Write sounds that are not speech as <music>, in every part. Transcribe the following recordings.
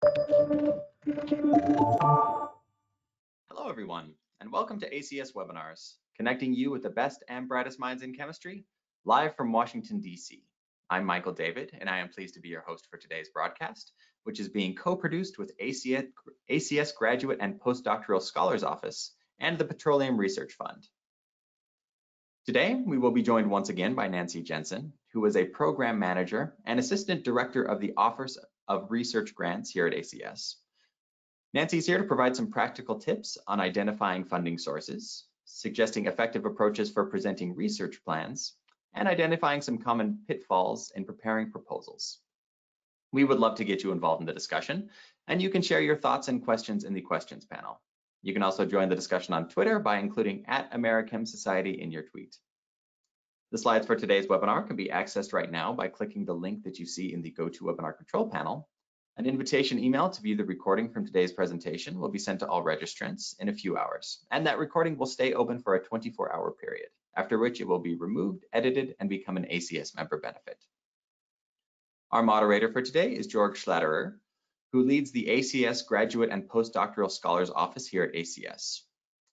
Hello, everyone, and welcome to ACS Webinars, connecting you with the best and brightest minds in chemistry, live from Washington, D.C. I'm Michael David, and I am pleased to be your host for today's broadcast, which is being co-produced with ACS, ACS Graduate and Postdoctoral Scholars Office and the Petroleum Research Fund. Today, we will be joined once again by Nancy Jensen, who is a program manager and assistant director of the Office of Research Grants here at ACS. Nancy is here to provide some practical tips on identifying funding sources, suggesting effective approaches for presenting research plans, and identifying some common pitfalls in preparing proposals. We would love to get you involved in the discussion, and you can share your thoughts and questions in the questions panel. You can also join the discussion on Twitter by including at AmerChem Society in your tweet. The slides for today's webinar can be accessed right now by clicking the link that you see in the GoToWebinar control panel. An invitation email to view the recording from today's presentation will be sent to all registrants in a few hours, and that recording will stay open for a 24-hour period, after which it will be removed, edited, and become an ACS member benefit. Our moderator for today is Jorg Schlatterer, who leads the ACS Graduate and Postdoctoral Scholars Office here at ACS.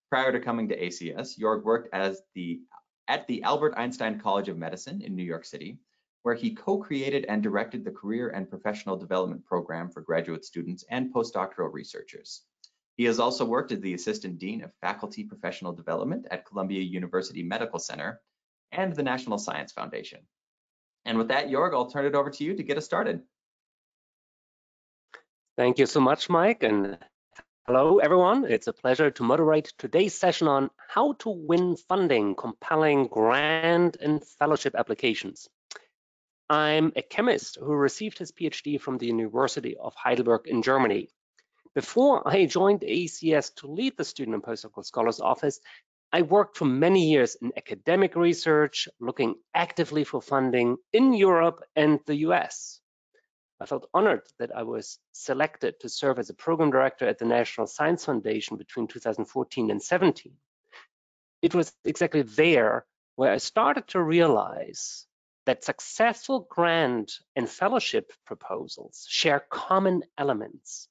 Prior to coming to ACS, Jorg worked as the at the Albert Einstein College of Medicine in New York City, where he co-created and directed the Career and Professional Development Program for graduate students and postdoctoral researchers. He has also worked as the Assistant Dean of Faculty Professional Development at Columbia University Medical Center and the National Science Foundation. And with that, Jorg, I'll turn it over to you to get us started. Thank you so much, Mike, and Hello, everyone. It's a pleasure to moderate today's session on how to win funding, compelling grant and fellowship applications. I'm a chemist who received his PhD from the University of Heidelberg in Germany. Before I joined ACS to lead the Student and Postdoctoral Scholars Office, I worked for many years in academic research, looking actively for funding in Europe and the US. I felt honored that I was selected to serve as a program director at the National Science Foundation between 2014 and 17. It was exactly there where I started to realize that successful grant and fellowship proposals share common elements.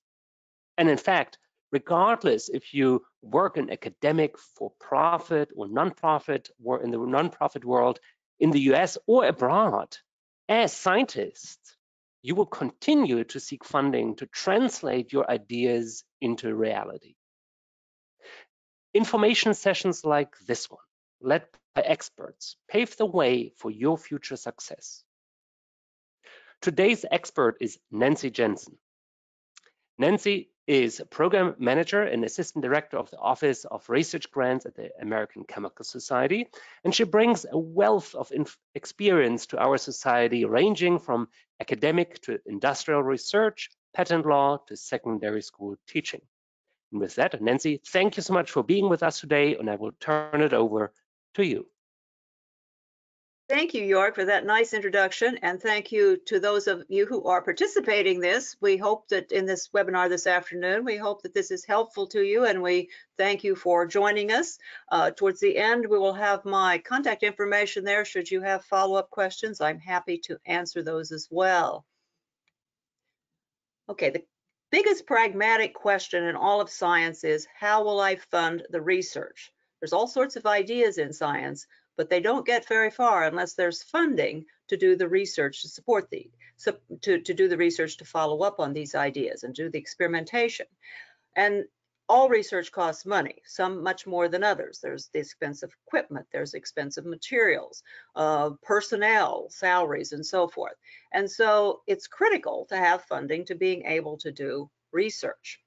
And in fact, regardless if you work in academic, for-profit or nonprofit, or in the nonprofit world in the US or abroad, as scientists, you will continue to seek funding to translate your ideas into reality. Information sessions like this one, led by experts, pave the way for your future success. Today's expert is Nancy Jensen. Nancy is program manager and assistant director of the Office of Research Grants at the American Chemical Society, and she brings a wealth of experience to our society, ranging from academic to industrial research, patent law to secondary school teaching. And with that, Nancy, thank you so much for being with us today, and I will turn it over to you. Thank you, Jorg, for that nice introduction. And thank you to those of you who are participating this. We hope that in this webinar this afternoon, we hope that this is helpful to you and we thank you for joining us. Uh, towards the end, we will have my contact information there. Should you have follow-up questions, I'm happy to answer those as well. Okay, the biggest pragmatic question in all of science is how will I fund the research? There's all sorts of ideas in science, but they don't get very far unless there's funding to do the research to support the so to, to do the research to follow up on these ideas and do the experimentation. And all research costs money some much more than others. There's the expensive equipment there's expensive materials uh, personnel salaries and so forth. And so it's critical to have funding to being able to do research.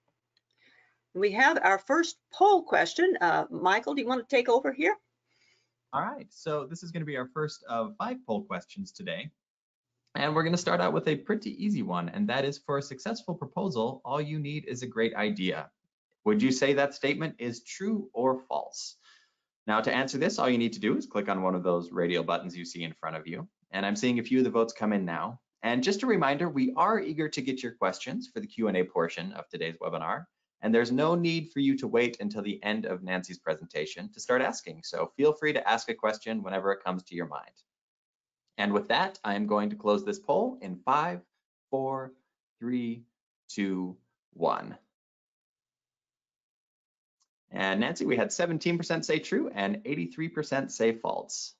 We have our first poll question. Uh, michael do you want to take over here all right, so this is going to be our first of five poll questions today. And we're going to start out with a pretty easy one, and that is for a successful proposal, all you need is a great idea. Would you say that statement is true or false? Now to answer this, all you need to do is click on one of those radio buttons you see in front of you. And I'm seeing a few of the votes come in now. And just a reminder, we are eager to get your questions for the Q&A portion of today's webinar. And there's no need for you to wait until the end of Nancy's presentation to start asking. So feel free to ask a question whenever it comes to your mind. And with that, I am going to close this poll in five, four, three, two, one. And Nancy, we had 17% say true and 83% say false.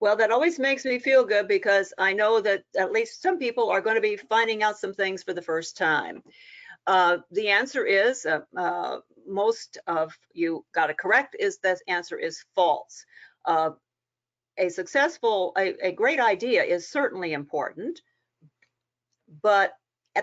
Well, that always makes me feel good because I know that at least some people are going to be finding out some things for the first time. Uh, the answer is, uh, uh, most of you got it correct, is the answer is false. Uh, a successful, a, a great idea is certainly important, but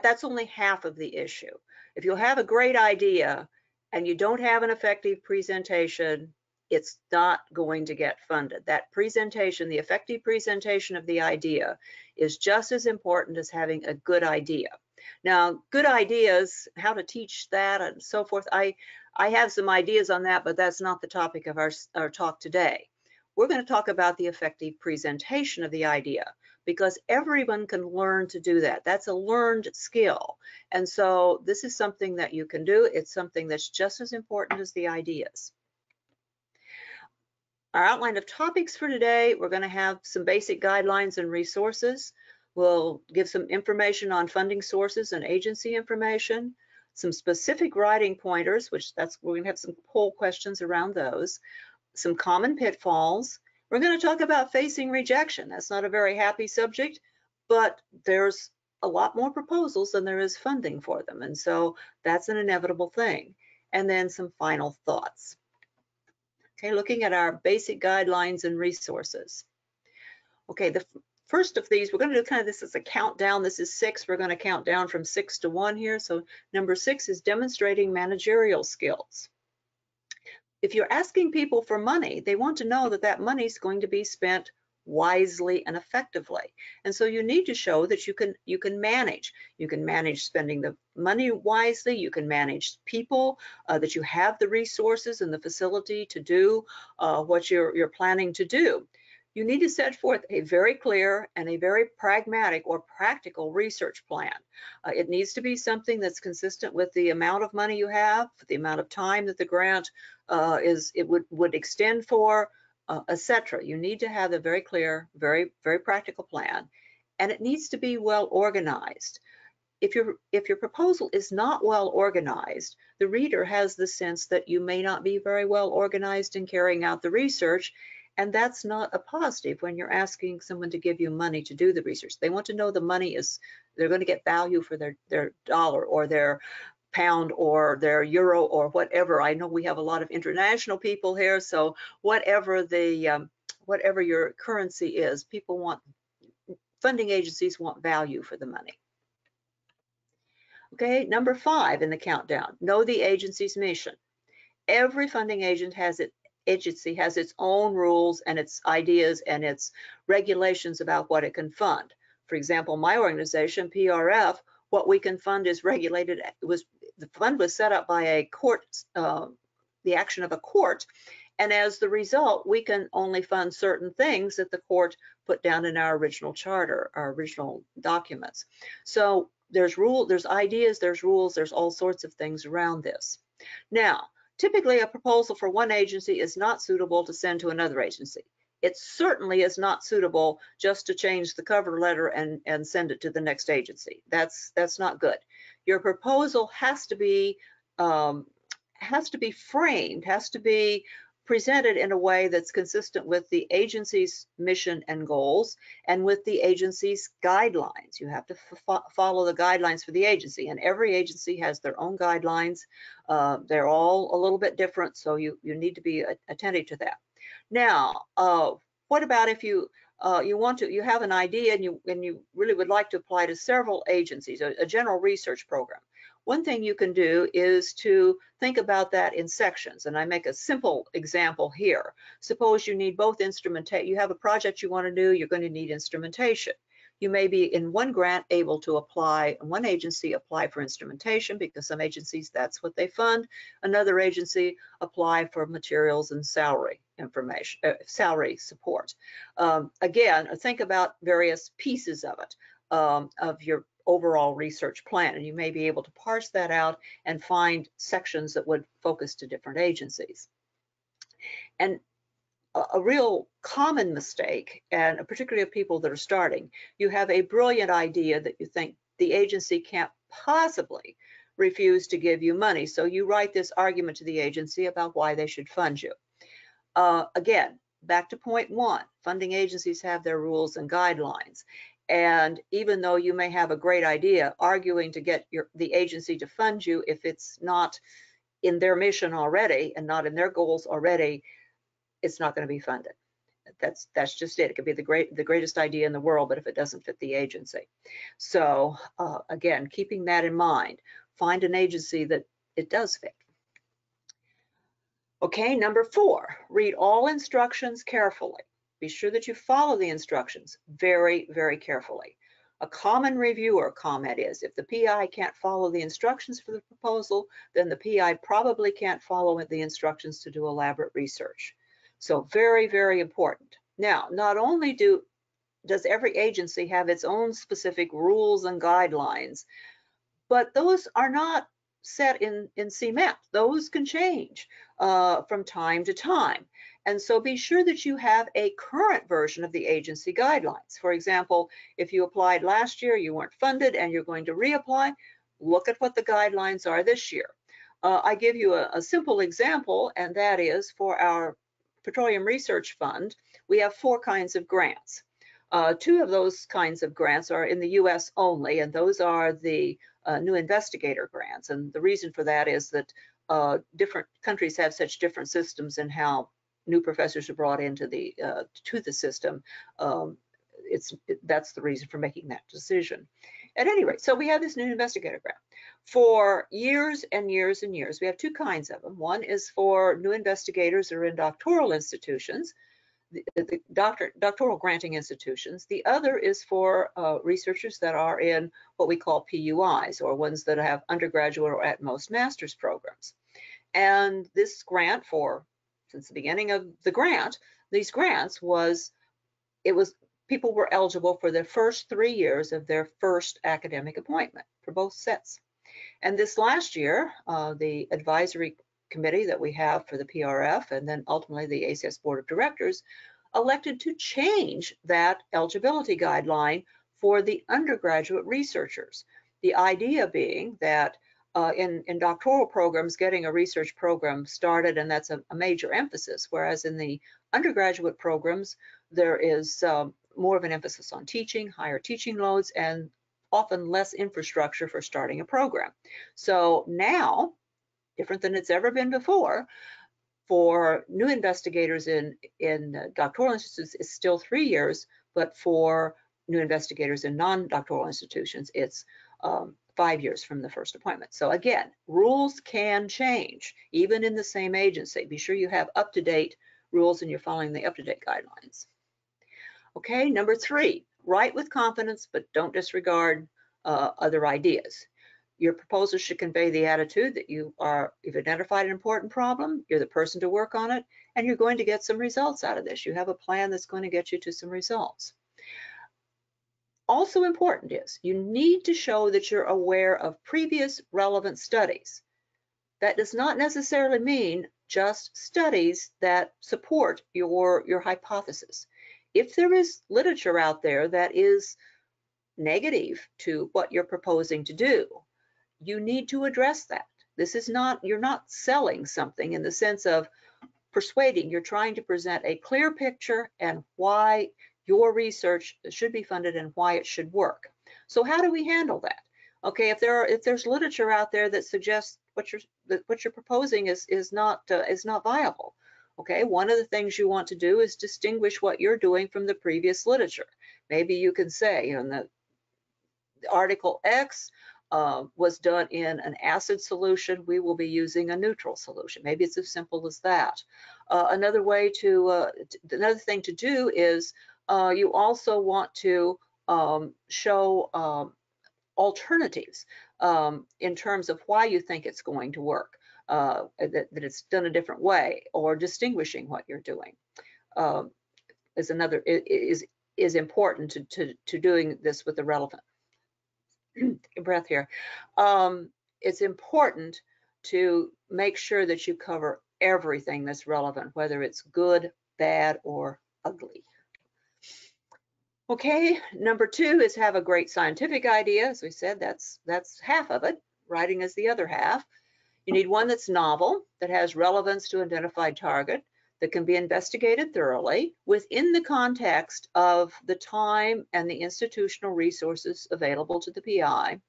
that's only half of the issue. If you have a great idea and you don't have an effective presentation, it's not going to get funded. That presentation, the effective presentation of the idea is just as important as having a good idea. Now, good ideas, how to teach that and so forth, I, I have some ideas on that, but that's not the topic of our, our talk today. We're going to talk about the effective presentation of the idea because everyone can learn to do that. That's a learned skill. And so this is something that you can do. It's something that's just as important as the ideas. Our outline of topics for today, we're going to have some basic guidelines and resources. We'll give some information on funding sources and agency information, some specific writing pointers, which that's we're going to have some poll questions around those, some common pitfalls. We're going to talk about facing rejection. That's not a very happy subject, but there's a lot more proposals than there is funding for them. And so that's an inevitable thing. And then some final thoughts. Okay, looking at our basic guidelines and resources. Okay, the first of these, we're going to do kind of this as a countdown. This is six. We're going to count down from six to one here. So number six is demonstrating managerial skills. If you're asking people for money, they want to know that that money is going to be spent wisely and effectively. And so you need to show that you can you can manage. You can manage spending the money wisely. You can manage people. Uh, that you have the resources and the facility to do uh, what you're you're planning to do. You need to set forth a very clear and a very pragmatic or practical research plan. Uh, it needs to be something that's consistent with the amount of money you have, the amount of time that the grant uh, is it would would extend for, uh, etc. You need to have a very clear, very, very practical plan, and it needs to be well organized. If your, if your proposal is not well organized, the reader has the sense that you may not be very well organized in carrying out the research, and that's not a positive when you're asking someone to give you money to do the research. They want to know the money is, they're going to get value for their, their dollar or their pound or their euro or whatever. I know we have a lot of international people here, so whatever the um, whatever your currency is, people want funding agencies want value for the money. Okay, number five in the countdown, know the agency's mission. Every funding agent has it agency has its own rules and its ideas and its regulations about what it can fund. For example, my organization, PRF, what we can fund is regulated, was the fund was set up by a court, uh, the action of a court, and as the result, we can only fund certain things that the court put down in our original charter, our original documents. So there's rule, there's ideas, there's rules, there's all sorts of things around this. Now, typically a proposal for one agency is not suitable to send to another agency. It certainly is not suitable just to change the cover letter and, and send it to the next agency. That's that's not good your proposal has to be um, has to be framed, has to be presented in a way that's consistent with the agency's mission and goals and with the agency's guidelines. You have to follow the guidelines for the agency and every agency has their own guidelines. Uh, they're all a little bit different, so you, you need to be attentive to that. Now, uh, what about if you uh, you want to, you have an idea and you, and you really would like to apply to several agencies, a, a general research program. One thing you can do is to think about that in sections. And I make a simple example here. Suppose you need both instrumentation, you have a project you want to do, you're going to need instrumentation. You may be in one grant able to apply, one agency apply for instrumentation because some agencies, that's what they fund. Another agency apply for materials and salary information, uh, salary support. Um, again, think about various pieces of it, um, of your overall research plan, and you may be able to parse that out and find sections that would focus to different agencies. And a, real common mistake, and particularly of people that are starting, you have a brilliant idea that you think the agency can't possibly refuse to give you money. So you write this argument to the agency about why they should fund you. Uh, again, back to point one, funding agencies have their rules and guidelines. And even though you may have a great idea, arguing to get your, the agency to fund you if it's not in their mission already and not in their goals already, it's not going to be funded. That's that's just it. It could be the great the greatest idea in the world, but if it doesn't fit the agency. So uh, again, keeping that in mind, find an agency that it does fit. Okay, number four, read all instructions carefully. Be sure that you follow the instructions very, very carefully. A common reviewer comment is if the PI can't follow the instructions for the proposal, then the PI probably can't follow the instructions to do elaborate research. So very, very important. Now, not only do does every agency have its own specific rules and guidelines, but those are not set in, in cement. Those can change uh, from time to time. And so be sure that you have a current version of the agency guidelines. For example, if you applied last year, you weren't funded and you're going to reapply, look at what the guidelines are this year. Uh, I give you a, a simple example, and that is for our Petroleum Research Fund, we have four kinds of grants. Uh, two of those kinds of grants are in the US only, and those are the uh, new investigator grants. And the reason for that is that uh, different countries have such different systems in how new professors are brought into the uh, to the system. Um, it's it, that's the reason for making that decision. At any rate, so we have this new investigator grant. For years and years and years, we have two kinds of them. One is for new investigators who are in doctoral institutions, the, the doctor, doctoral granting institutions. The other is for uh, researchers that are in what we call PUIs, or ones that have undergraduate or at most master's programs. And this grant for, since the beginning of the grant, these grants was, it was, people were eligible for the first three years of their first academic appointment for both sets. And this last year, uh, the advisory committee that we have for the PRF and then ultimately the ACS Board of Directors elected to change that eligibility guideline for the undergraduate researchers. The idea being that uh, in, in doctoral programs, getting a research program started, and that's a, a major emphasis, whereas in the undergraduate programs, there is um, more of an emphasis on teaching, higher teaching loads, and often less infrastructure for starting a program. So now, different than it's ever been before, for new investigators in, in doctoral institutes, it's still three years, but for new investigators in non-doctoral institutions, it's um, five years from the first appointment. So again, rules can change, even in the same agency. Be sure you have up-to-date rules and you're following the up-to-date guidelines. Okay, number three, write with confidence, but don't disregard uh, other ideas. Your proposal should convey the attitude that you are, you've identified an important problem, you're the person to work on it, and you're going to get some results out of this. You have a plan that's going to get you to some results. Also important is you need to show that you're aware of previous relevant studies. That does not necessarily mean just studies that support your, your hypothesis if there is literature out there that is negative to what you're proposing to do, you need to address that. This is not, you're not selling something in the sense of persuading, you're trying to present a clear picture and why your research should be funded and why it should work. So how do we handle that? Okay, if there are, if there's literature out there that suggests what you're that what you're proposing is is not uh, is not viable, Okay, one of the things you want to do is distinguish what you're doing from the previous literature. Maybe you can say, in the article X uh, was done in an acid solution, we will be using a neutral solution. Maybe it's as simple as that. Uh, another way to, uh, another thing to do is uh, you also want to um, show um, alternatives um, in terms of why you think it's going to work uh, that, that, it's done a different way or distinguishing what you're doing um, is another is is important to, to, to doing this with the relevant <clears throat> breath here. Um, it's important to make sure that you cover everything that's relevant, whether it's good, bad, or ugly. Okay, number two is have a great scientific idea. As we said, that's that's half of it. Writing is the other half. You need one that's novel, that has relevance to identified target, that can be investigated thoroughly within the context of the time and the institutional resources available to the PI.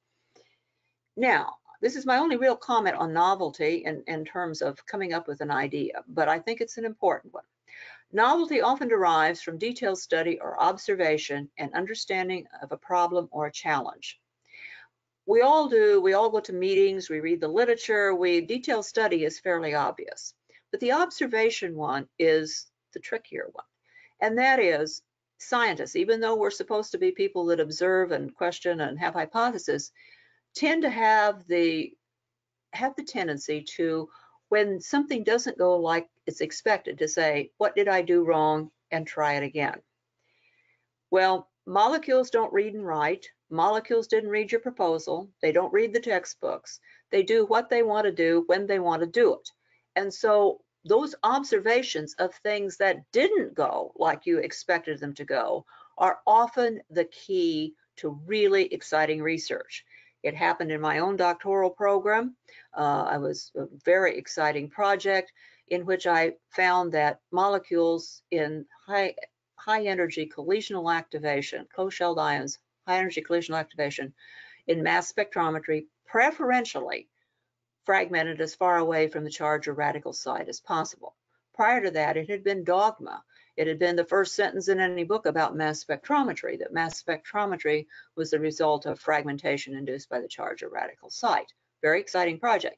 Now, this is my only real comment on novelty in, in terms of coming up with an idea, but I think it's an important one. Novelty often derives from detailed study or observation and understanding of a problem or a challenge. We all do, we all go to meetings, we read the literature, we detailed study is fairly obvious. But the observation one is the trickier one. And that is scientists, even though we're supposed to be people that observe and question and have hypotheses, tend to have the have the tendency to when something doesn't go like it's expected to say, what did I do wrong and try it again. Well, molecules don't read and write. Molecules didn't read your proposal. They don't read the textbooks. They do what they want to do when they want to do it. And so those observations of things that didn't go like you expected them to go are often the key to really exciting research. It happened in my own doctoral program. Uh, I was a very exciting project in which I found that molecules in high, high energy collisional activation, closed-shell ions, high energy collisional activation in mass spectrometry preferentially fragmented as far away from the charge or radical site as possible. Prior to that, it had been dogma. It had been the first sentence in any book about mass spectrometry, that mass spectrometry was the result of fragmentation induced by the charge or radical site. Very exciting project,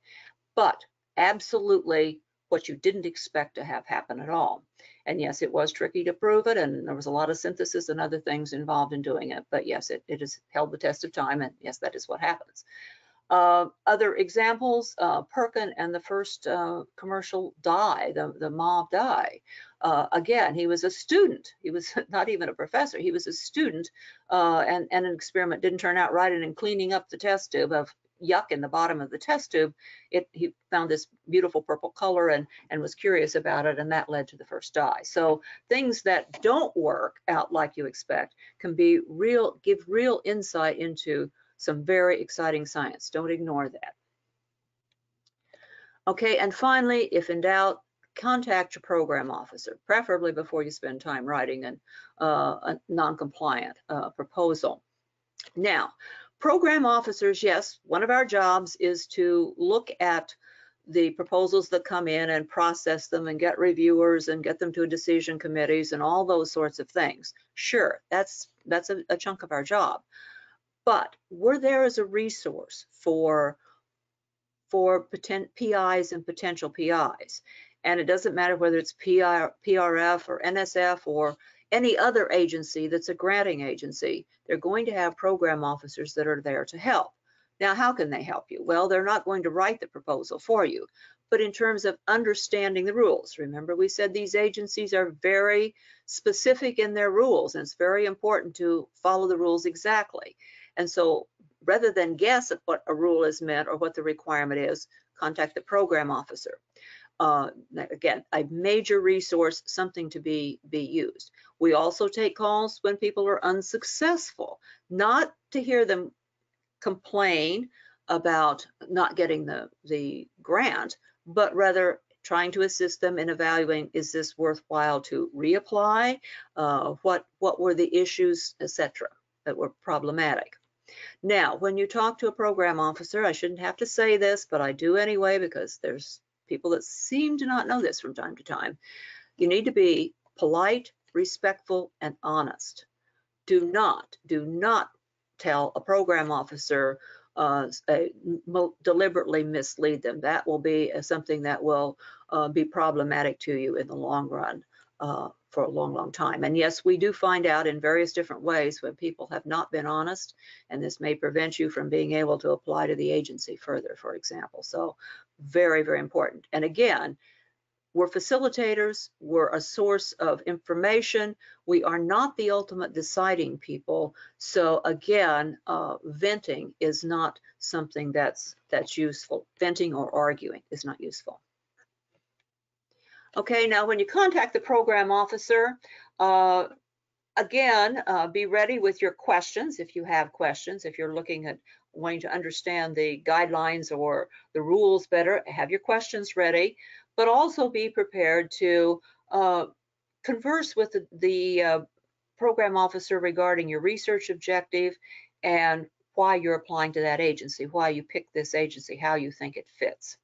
but absolutely what you didn't expect to have happen at all. And yes, it was tricky to prove it, and there was a lot of synthesis and other things involved in doing it. But yes, it, it has held the test of time, and yes, that is what happens. Uh, other examples, uh, Perkin and the first uh, commercial dye, the, the mauve dye. Uh, again, he was a student. He was <laughs> not even a professor. He was a student, uh, and, and an experiment didn't turn out right. And in cleaning up the test tube of yuck in the bottom of the test tube, it, he found this beautiful purple color and, and was curious about it, and that led to the first dye. So things that don't work out like you expect can be real, give real insight into some very exciting science. Don't ignore that. Okay, and finally, if in doubt, contact your program officer, preferably before you spend time writing an, uh, a non-compliant uh, proposal. Now, program officers, yes, one of our jobs is to look at the proposals that come in and process them and get reviewers and get them to decision committees and all those sorts of things. Sure, that's that's a, a chunk of our job but we're there as a resource for for PIs and potential PIs. And it doesn't matter whether it's PR, PRF or NSF or any other agency that's a granting agency, they're going to have program officers that are there to help. Now, how can they help you? Well, they're not going to write the proposal for you, but in terms of understanding the rules, remember we said these agencies are very specific in their rules, and it's very important to follow the rules exactly. And so rather than guess at what a rule is meant or what the requirement is, contact the program officer. Uh, again, a major resource, something to be, be used. We also take calls when people are unsuccessful, not to hear them complain about not getting the, the grant, but rather trying to assist them in evaluating, is this worthwhile to reapply? Uh, what, what were the issues, etc., that were problematic? Now, when you talk to a program officer, I shouldn't have to say this, but I do anyway because there's people that seem to not know this from time to time. You need to be polite, respectful, and honest. Do not, do not tell a program officer uh, deliberately mislead them. That will be uh, something that will uh, be problematic to you in the long run. Uh, for a long, long time. And yes, we do find out in various different ways when people have not been honest, and this may prevent you from being able to apply to the agency further, for example. So very, very important. And again, we're facilitators, we're a source of information. We are not the ultimate deciding people. So again, uh, venting is not something that's that's useful. Venting or arguing is not useful. Okay, now when you contact the program officer, uh, again, uh, be ready with your questions if you have questions. If you're looking at wanting to understand the guidelines or the rules better, have your questions ready, but also be prepared to uh, converse with the, the uh, program officer regarding your research objective and why you're applying to that agency, why you picked this agency, how you think it fits.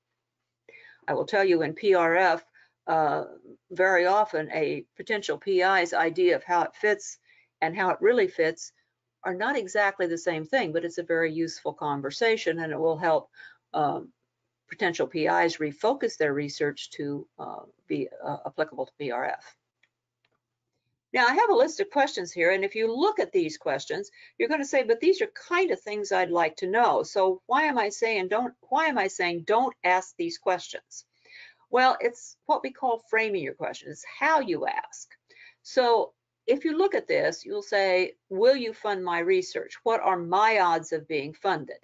I will tell you in PRF, uh, very often a potential PI's idea of how it fits and how it really fits are not exactly the same thing, but it's a very useful conversation and it will help um, potential PIs refocus their research to uh, be uh, applicable to PRF. Now I have a list of questions here, and if you look at these questions, you're going to say, but these are kind of things I'd like to know. So why am I saying don't, why am I saying don't ask these questions? Well, it's what we call framing your question. It's how you ask. So if you look at this, you'll say, will you fund my research? What are my odds of being funded?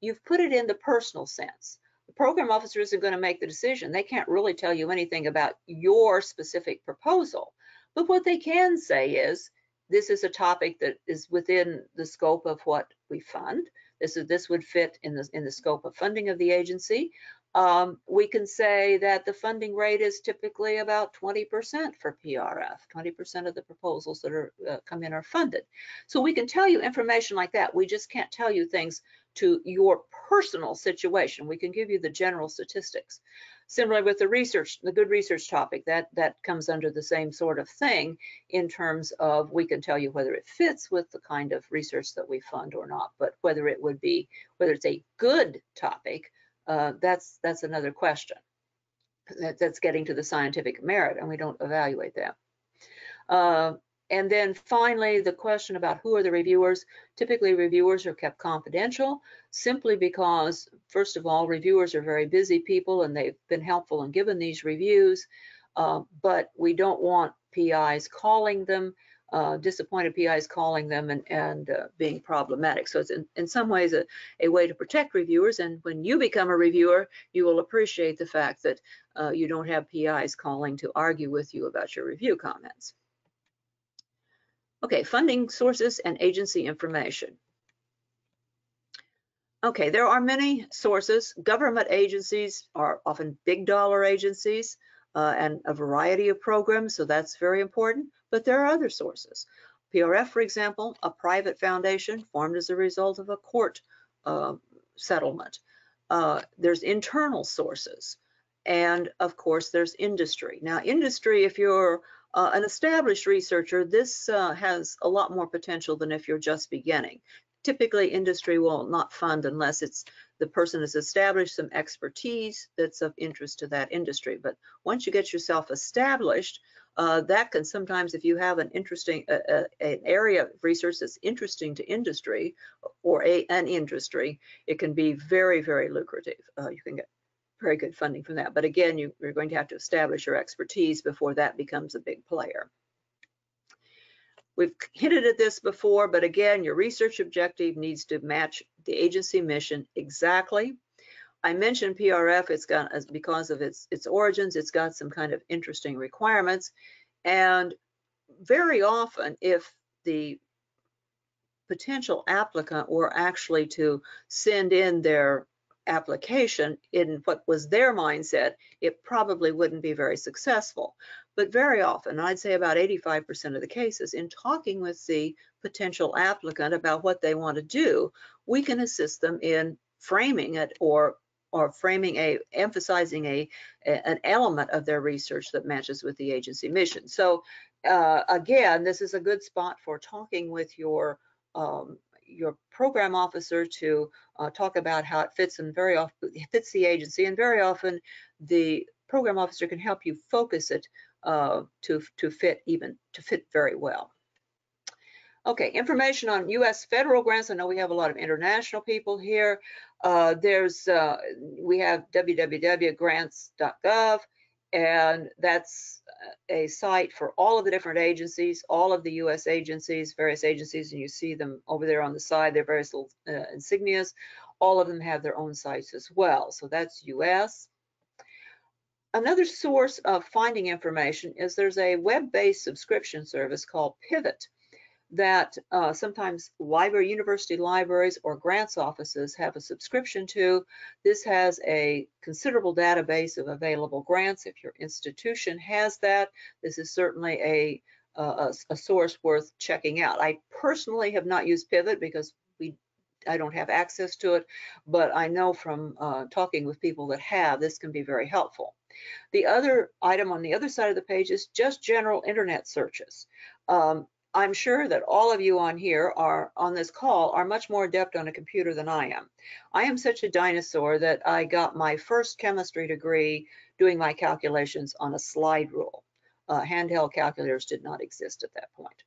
You've put it in the personal sense. The program officer isn't going to make the decision. They can't really tell you anything about your specific proposal. But what they can say is, this is a topic that is within the scope of what we fund. This is this would fit in the in the scope of funding of the agency. Um, we can say that the funding rate is typically about 20% for PRF. 20% of the proposals that are uh, come in are funded. So we can tell you information like that. We just can't tell you things to your personal situation. We can give you the general statistics. Similarly with the research, the good research topic, that, that comes under the same sort of thing in terms of we can tell you whether it fits with the kind of research that we fund or not, but whether it would be, whether it's a good topic, uh, that's that's another question. That, that's getting to the scientific merit, and we don't evaluate that. Uh, and then finally, the question about who are the reviewers. Typically, reviewers are kept confidential simply because, first of all, reviewers are very busy people and they've been helpful in giving these reviews, uh, but we don't want PIs calling them uh, disappointed PIs calling them and, and uh, being problematic. So it's in, in some ways a, a way to protect reviewers. And when you become a reviewer, you will appreciate the fact that uh, you don't have PIs calling to argue with you about your review comments. Okay, funding sources and agency information. Okay, there are many sources. Government agencies are often big dollar agencies uh, and a variety of programs, so that's very important. But there are other sources. PRF, for example, a private foundation formed as a result of a court uh, settlement. Uh, there's internal sources. And of course, there's industry. Now, industry, if you're uh, an established researcher, this uh, has a lot more potential than if you're just beginning. Typically, industry will not fund unless it's the person has established some expertise that's of interest to that industry. But once you get yourself established, uh, that can sometimes, if you have an interesting, uh, uh, an area of research that's interesting to industry or a, an industry, it can be very, very lucrative. Uh, you can get very good funding from that. But again, you, you're going to have to establish your expertise before that becomes a big player. We've hinted at this before, but again, your research objective needs to match the agency mission exactly. I mentioned PRF, it's got, because of its, its origins, it's got some kind of interesting requirements. And very often, if the potential applicant were actually to send in their application in what was their mindset, it probably wouldn't be very successful. But very often, I'd say about 85% of the cases, in talking with the potential applicant about what they want to do, we can assist them in framing it or or framing a, emphasizing a, an element of their research that matches with the agency mission. So uh, again, this is a good spot for talking with your um, your program officer to uh, talk about how it fits and very often fits the agency and very often the program officer can help you focus it uh, to to fit even to fit very well. Okay, information on U.S. federal grants. I know we have a lot of international people here. Uh, there's, uh, we have www.grants.gov, and that's a site for all of the different agencies, all of the U.S. agencies, various agencies, and you see them over there on the side, they're various little uh, insignias. All of them have their own sites as well. So that's U.S. another source of finding information is there's a web-based subscription service called Pivot that uh, sometimes library, university libraries or grants offices have a subscription to. This has a considerable database of available grants. If your institution has that, this is certainly a, a, a source worth checking out. I personally have not used Pivot because we I don't have access to it, but I know from uh, talking with people that have, this can be very helpful. The other item on the other side of the page is just general internet searches. Um, I'm sure that all of you on here are on this call are much more adept on a computer than I am. I am such a dinosaur that I got my first chemistry degree doing my calculations on a slide rule. Uh, handheld calculators did not exist at that point.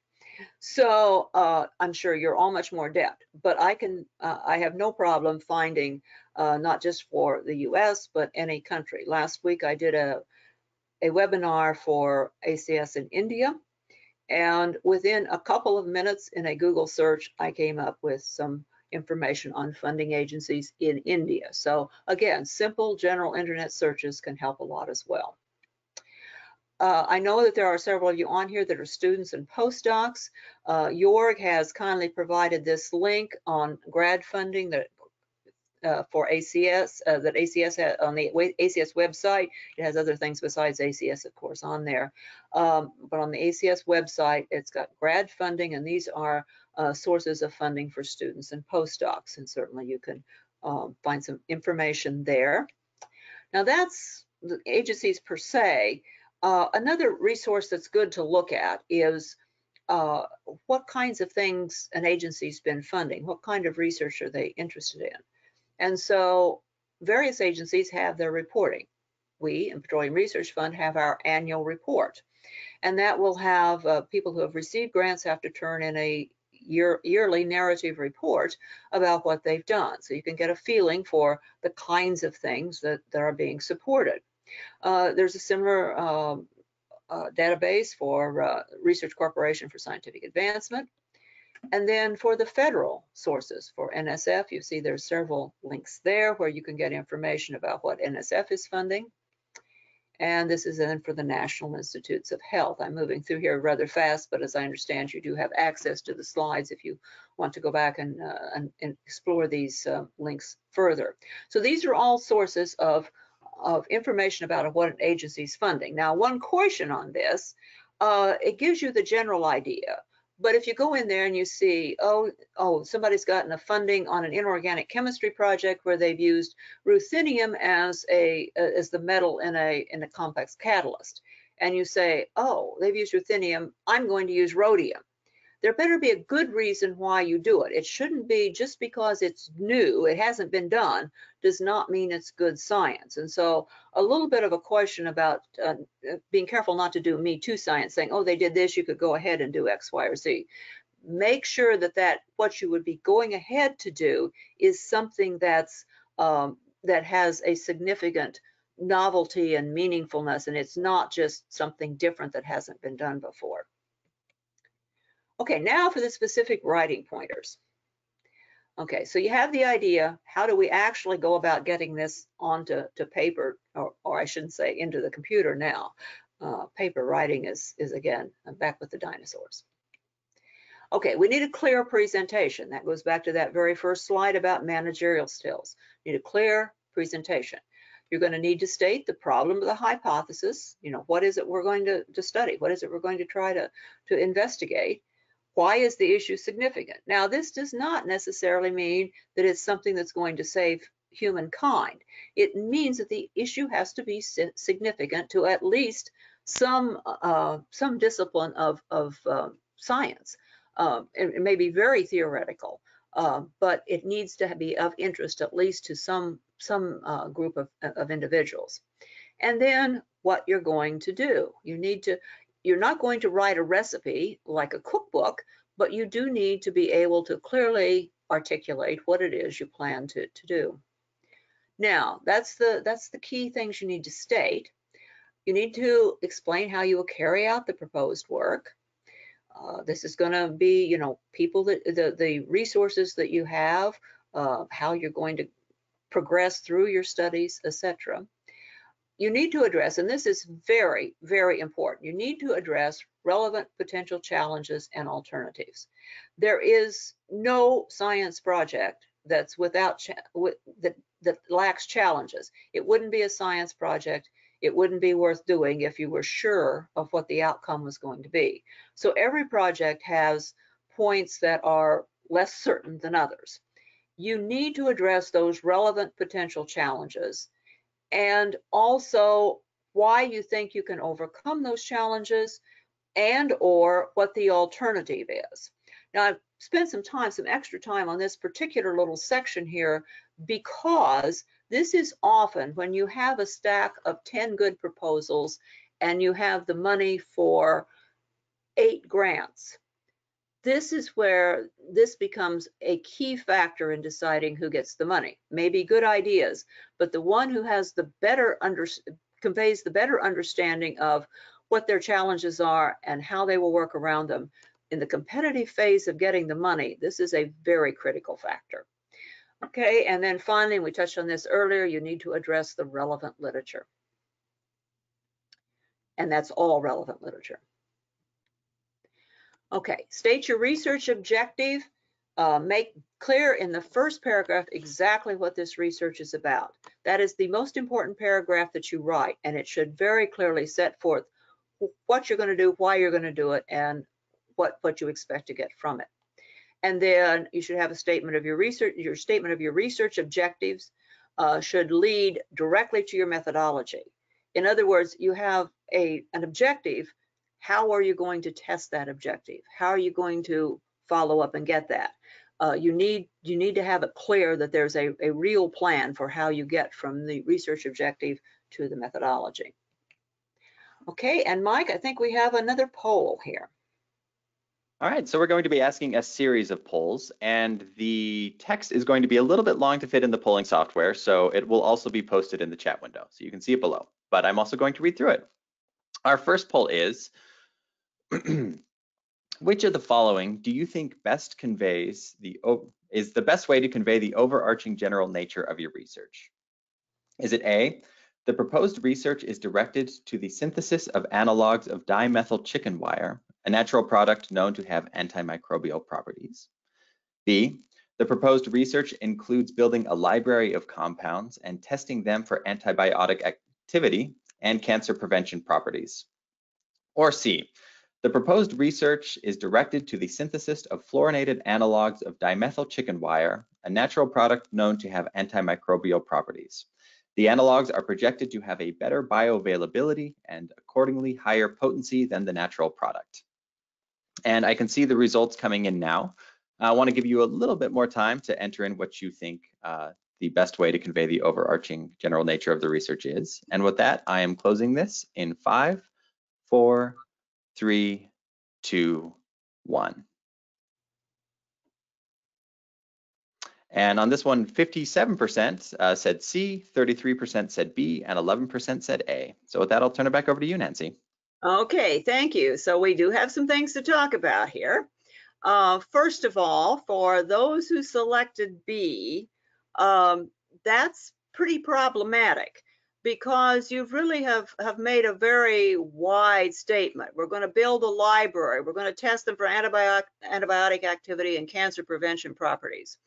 So uh, I'm sure you're all much more adept, but I can, uh, I have no problem finding, uh, not just for the US, but any country. Last week I did a, a webinar for ACS in India and within a couple of minutes in a Google search, I came up with some information on funding agencies in India. So again, simple general internet searches can help a lot as well. Uh, I know that there are several of you on here that are students and postdocs. Uh, Jorg has kindly provided this link on grad funding that uh, for ACS uh, that ACS has on the ACS website. It has other things besides ACS, of course, on there. Um, but on the ACS website, it's got grad funding, and these are uh, sources of funding for students and postdocs. And certainly you can um, find some information there. Now that's the agencies per se. Uh, another resource that's good to look at is uh, what kinds of things an agency's been funding, what kind of research are they interested in. And so various agencies have their reporting. We in Petroleum Research Fund have our annual report. And that will have uh, people who have received grants have to turn in a year, yearly narrative report about what they've done. So you can get a feeling for the kinds of things that, that are being supported. Uh, there's a similar um, uh, database for uh, Research Corporation for Scientific Advancement. And then for the federal sources for NSF, you see there's several links there where you can get information about what NSF is funding. And this is then for the National Institutes of Health. I'm moving through here rather fast, but as I understand, you do have access to the slides if you want to go back and, uh, and, and, explore these uh, links further. So these are all sources of, of information about what an agency is funding. Now, one caution on this, uh, it gives you the general idea. But if you go in there and you see, oh, oh, somebody's gotten a funding on an inorganic chemistry project where they've used ruthenium as a as the metal in a in a complex catalyst, and you say, oh, they've used ruthenium, I'm going to use rhodium there better be a good reason why you do it. It shouldn't be just because it's new, it hasn't been done, does not mean it's good science. And so a little bit of a question about uh, being careful not to do me too science, saying, oh, they did this, you could go ahead and do X, Y, or Z. Make sure that that what you would be going ahead to do is something that's um, that has a significant novelty and meaningfulness, and it's not just something different that hasn't been done before. Okay, now for the specific writing pointers. Okay, so you have the idea, how do we actually go about getting this onto to paper, or, or I shouldn't say into the computer now. Uh, paper writing is, is again, I'm back with the dinosaurs. Okay, we need a clear presentation. That goes back to that very first slide about managerial skills. Need a clear presentation. You're going to need to state the problem of the hypothesis. You know, what is it we're going to, to study? What is it we're going to try to, to investigate? Why is the issue significant? Now, this does not necessarily mean that it's something that's going to save humankind. It means that the issue has to be significant to at least some uh, some discipline of, of uh, science. Um, it, may be very theoretical, uh, but it needs to be of interest at least to some some uh, group of, of individuals. And then what you're going to do. You need to, you're not going to write a recipe like a cookbook, but you do need to be able to clearly articulate what it is you plan to, to do. Now, that's the, that's the key things you need to state. You need to explain how you will carry out the proposed work. Uh, this is going to be, you know, people that the, the resources that you have, uh, how you're going to progress through your studies, etc. you need to address, and this is very, very important, you need to address relevant potential challenges and alternatives. There is no science project that's without with, that that lacks challenges. It wouldn't be a science project. It wouldn't be worth doing if you were sure of what the outcome was going to be. So every project has points that are less certain than others. You need to address those relevant potential challenges and also why you think you can overcome those challenges and or what the alternative is. Now I've spent some time, some extra time on this particular little section here because this is often when you have a stack of 10 good proposals and you have the money for eight grants. This is where this becomes a key factor in deciding who gets the money. Maybe good ideas, but the one who has the better under conveys the better understanding of what their challenges are and how they will work around them. In the competitive phase of getting the money, this is a very critical factor. Okay, and then finally, we touched on this earlier, you need to address the relevant literature. And that's all relevant literature. Okay, state your research objective. Uh, make clear in the first paragraph exactly what this research is about. That is the most important paragraph that you write, and it should very clearly set forth what you're going to do, why you're going to do it, and what, what you expect to get from it. And then you should have a statement of your research, your statement of your research objectives uh, should lead directly to your methodology. In other words, you have a, an objective, how are you going to test that objective? How are you going to follow up and get that? Uh, you need you need to have it clear that there's a, a real plan for how you get from the research objective to the methodology. Okay, and Mike, I think we have another poll here. All right, so we're going to be asking a series of polls and the text is going to be a little bit long to fit in the polling software, so it will also be posted in the chat window, so you can see it below, but I'm also going to read through it. Our first poll is, <clears throat> which of the following do you think best conveys the, is the best way to convey the overarching general nature of your research? Is it A, the proposed research is directed to the synthesis of analogs of dimethyl chicken wire a natural product known to have antimicrobial properties. B, the proposed research includes building a library of compounds and testing them for antibiotic activity and cancer prevention properties. Or C, the proposed research is directed to the synthesis of fluorinated analogs of dimethyl chicken wire, a natural product known to have antimicrobial properties. The analogs are projected to have a better bioavailability and accordingly higher potency than the natural product and I can see the results coming in now. I want to give you a little bit more time to enter in what you think uh, the best way to convey the overarching general nature of the research is. And with that, I am closing this in five, four, three, two, one. And on this one, 57% uh, said C, 33% said B, and 11% said A. So with that, I'll turn it back over to you, Nancy. Okay, thank you. So we do have some things to talk about here. Uh, first of all, for those who selected B, um, that's pretty problematic because you really have, have made a very wide statement. We're going to build a library. We're going to test them for antibiotic, antibiotic activity and cancer prevention properties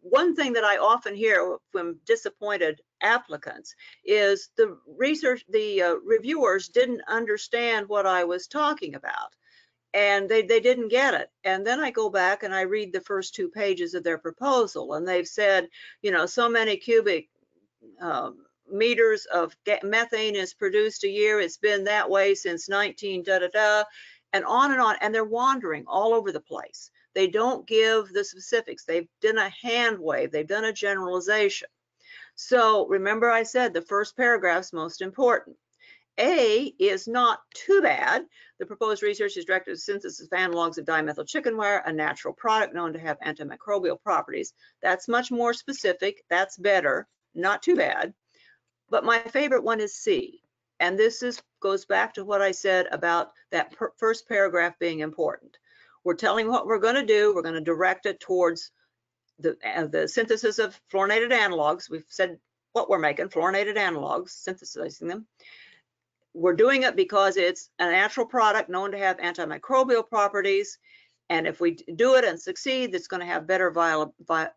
one thing that I often hear from disappointed applicants is the research, the uh, reviewers didn't understand what I was talking about and they, they didn't get it. And then I go back and I read the first two pages of their proposal and they've said, you know, so many cubic um, meters of methane is produced a year. It's been that way since 19 da da da and on and on. And they're wandering all over the place. They don't give the specifics. They've done a hand wave. They've done a generalization. So remember I said the first paragraph's most important. A is not too bad. The proposed research is directed to synthesis of analogs of dimethyl chicken wire, a natural product known to have antimicrobial properties. That's much more specific. That's better. Not too bad. But my favorite one is C. And this is goes back to what I said about that first paragraph being important. We're telling what we're going to do. We're going to direct it towards the, uh, the synthesis of fluorinated analogs. We've said what we're making, fluorinated analogs, synthesizing them. We're doing it because it's a natural product known to have antimicrobial properties. And if we do it and succeed, it's going to have better bio,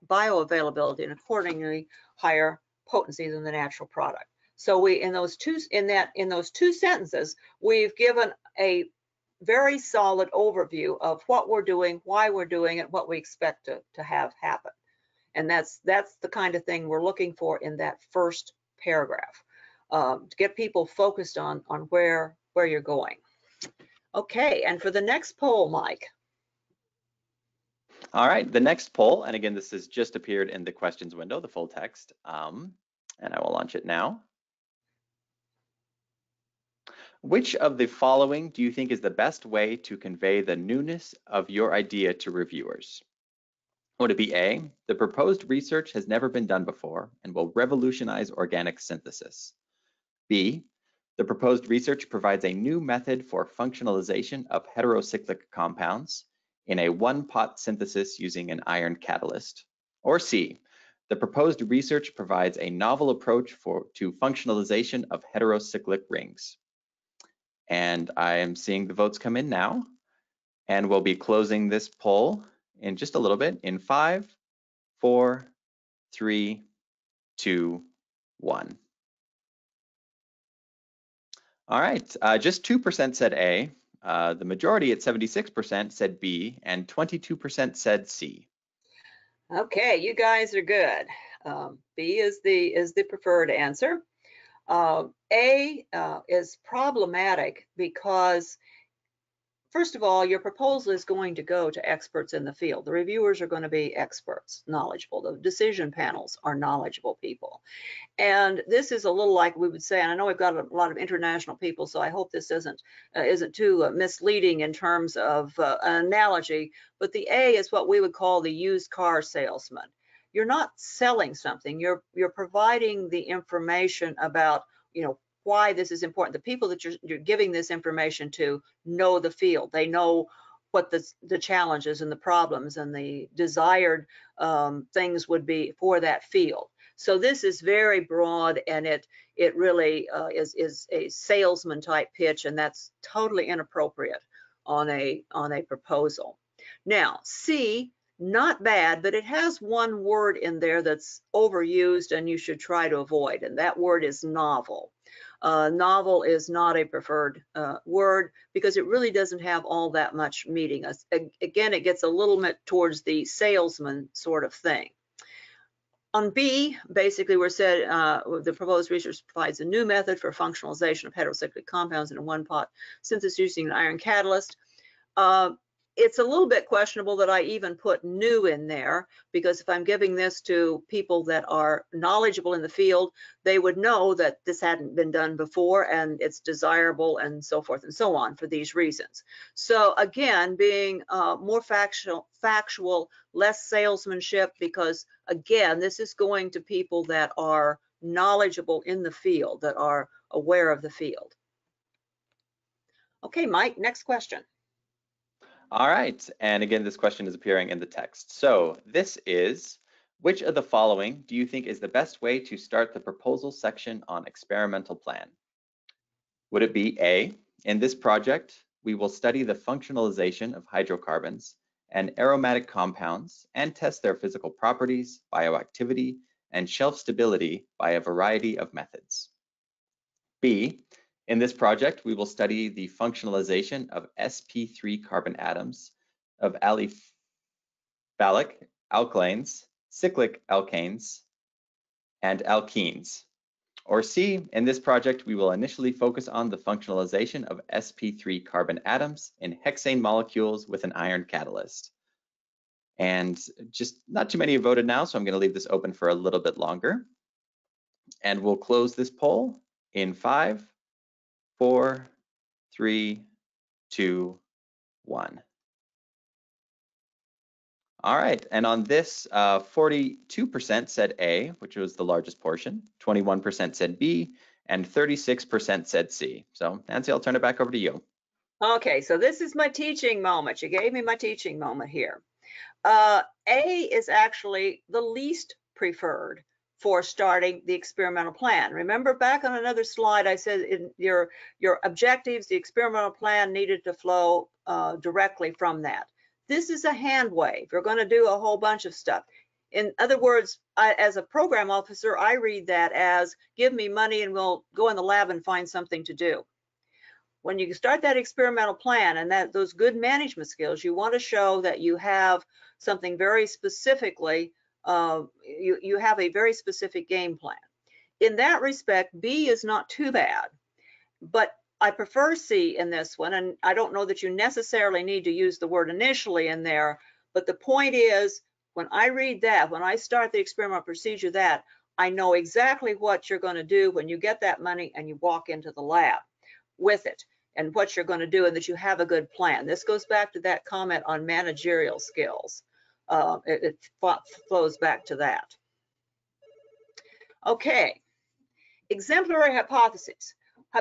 bioavailability and accordingly higher potency than the natural product. So we in those two in that in those two sentences, we've given a very solid overview of what we're doing, why we're doing it, what we expect to, to have happen. And that's that's the kind of thing we're looking for in that first paragraph um, to get people focused on on where where you're going. Okay, and for the next poll, Mike. All right, the next poll, and again, this has just appeared in the questions window, the full text, um, and I will launch it now. Which of the following do you think is the best way to convey the newness of your idea to reviewers? Would it be A, the proposed research has never been done before and will revolutionize organic synthesis? B, the proposed research provides a new method for functionalization of heterocyclic compounds in a one-pot synthesis using an iron catalyst. Or C, the proposed research provides a novel approach for, to functionalization of heterocyclic rings. And I am seeing the votes come in now. And we'll be closing this poll in just a little bit in five, four, three, two, one. All right, uh, just 2% said A. Uh, the majority at 76% said B and 22% said C. Okay, you guys are good. Um, B is the is the preferred answer. Uh, A uh, is problematic because First of all, your proposal is going to go to experts in the field. The reviewers are going to be experts, knowledgeable. The decision panels are knowledgeable people. And this is a little like we would say, and I know we've got a lot of international people, so I hope this isn't uh, isn't too uh, misleading in terms of uh, an analogy, but the A is what we would call the used car salesman. You're not selling something, you're you're providing the information about, you know, why this is important. The people that you're, you're giving this information to know the field. They know what the, the challenges and the problems and the desired um, things would be for that field. So this is very broad and it it really uh, is is a salesman type pitch and that's totally inappropriate on a on a proposal. Now C not bad, but it has one word in there that's overused and you should try to avoid, and that word is novel. Uh, novel is not a preferred uh, word because it really doesn't have all that much meaning. Again, it gets a little bit towards the salesman sort of thing. On B, basically, we're said uh, the proposed research provides a new method for functionalization of heterocyclic compounds in a one-pot synthesis using an iron catalyst. Uh, it's a little bit questionable that I even put new in there because if I'm giving this to people that are knowledgeable in the field, they would know that this hadn't been done before and it's desirable and so forth and so on for these reasons. So again, being uh, more factual, factual, less salesmanship because again, this is going to people that are knowledgeable in the field, that are aware of the field. Okay, Mike, next question. All right, and again, this question is appearing in the text. So this is, which of the following do you think is the best way to start the proposal section on experimental plan? Would it be A, in this project, we will study the functionalization of hydrocarbons and aromatic compounds and test their physical properties, bioactivity, and shelf stability by a variety of methods. B, in this project, we will study the functionalization of sp3 carbon atoms of aliphatic alkanes, cyclic alkanes, and alkenes. Or C, in this project, we will initially focus on the functionalization of sp3 carbon atoms in hexane molecules with an iron catalyst. And just not too many have voted now, so I'm gonna leave this open for a little bit longer. And we'll close this poll in five, four, three, two, one. All right, and on this, 42% uh, said A, which was the largest portion, 21% said B, and 36% said C. So Nancy, I'll turn it back over to you. Okay, so this is my teaching moment. You gave me my teaching moment here. Uh, A is actually the least preferred for starting the experimental plan. Remember back on another slide, I said in your, your objectives, the experimental plan needed to flow uh, directly from that. This is a hand wave. You're going to do a whole bunch of stuff. In other words, I, as a program officer, I read that as give me money and we'll go in the lab and find something to do. When you start that experimental plan and that those good management skills, you want to show that you have something very specifically uh, you, you have a very specific game plan. In that respect, B is not too bad, but I prefer C in this one, and I don't know that you necessarily need to use the word initially in there, but the point is, when I read that, when I start the experimental procedure that, I know exactly what you're going to do when you get that money and you walk into the lab with it and what you're going to do and that you have a good plan. This goes back to that comment on managerial skills uh, it, it flows back to that. Okay, exemplary hypotheses.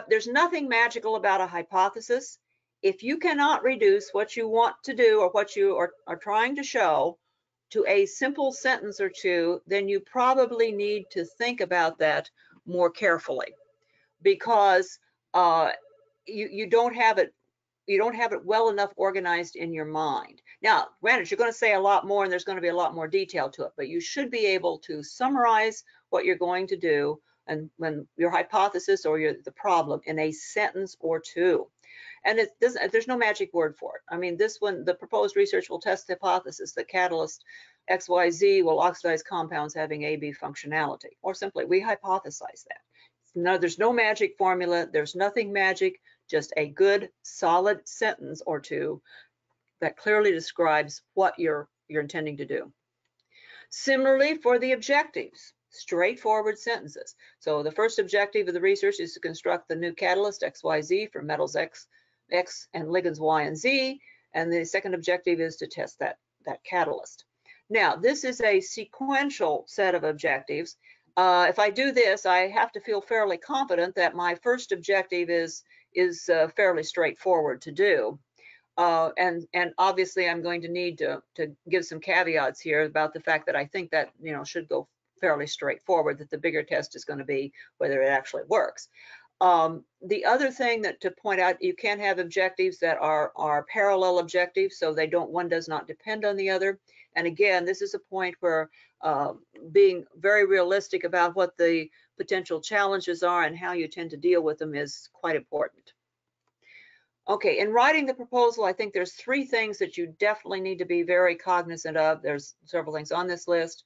There's nothing magical about a hypothesis. If you cannot reduce what you want to do or what you are, are trying to show to a simple sentence or two, then you probably need to think about that more carefully because uh, you, you don't have it you don't have it well enough organized in your mind. Now, granted, you're going to say a lot more and there's going to be a lot more detail to it, but you should be able to summarize what you're going to do and when your hypothesis or your the problem in a sentence or two. And it doesn't, there's no magic word for it. I mean, this one, the proposed research will test the hypothesis that catalyst XYZ will oxidize compounds having AB functionality, or simply we hypothesize that. No, there's no magic formula. There's nothing magic just a good solid sentence or two that clearly describes what you're, you're intending to do. Similarly for the objectives, straightforward sentences. So the first objective of the research is to construct the new catalyst XYZ for metals X, X and ligands Y and Z. And the second objective is to test that, that catalyst. Now, this is a sequential set of objectives. Uh, if I do this, I have to feel fairly confident that my first objective is is uh, fairly straightforward to do. Uh, and and obviously I'm going to need to to give some caveats here about the fact that I think that you know should go fairly straightforward. That the bigger test is going to be whether it actually works. Um, the other thing that to point out, you can have objectives that are are parallel objectives, so they don't one does not depend on the other. And again, this is a point where uh, being very realistic about what the potential challenges are and how you tend to deal with them is quite important. Okay, in writing the proposal, I think there's three things that you definitely need to be very cognizant of. There's several things on this list.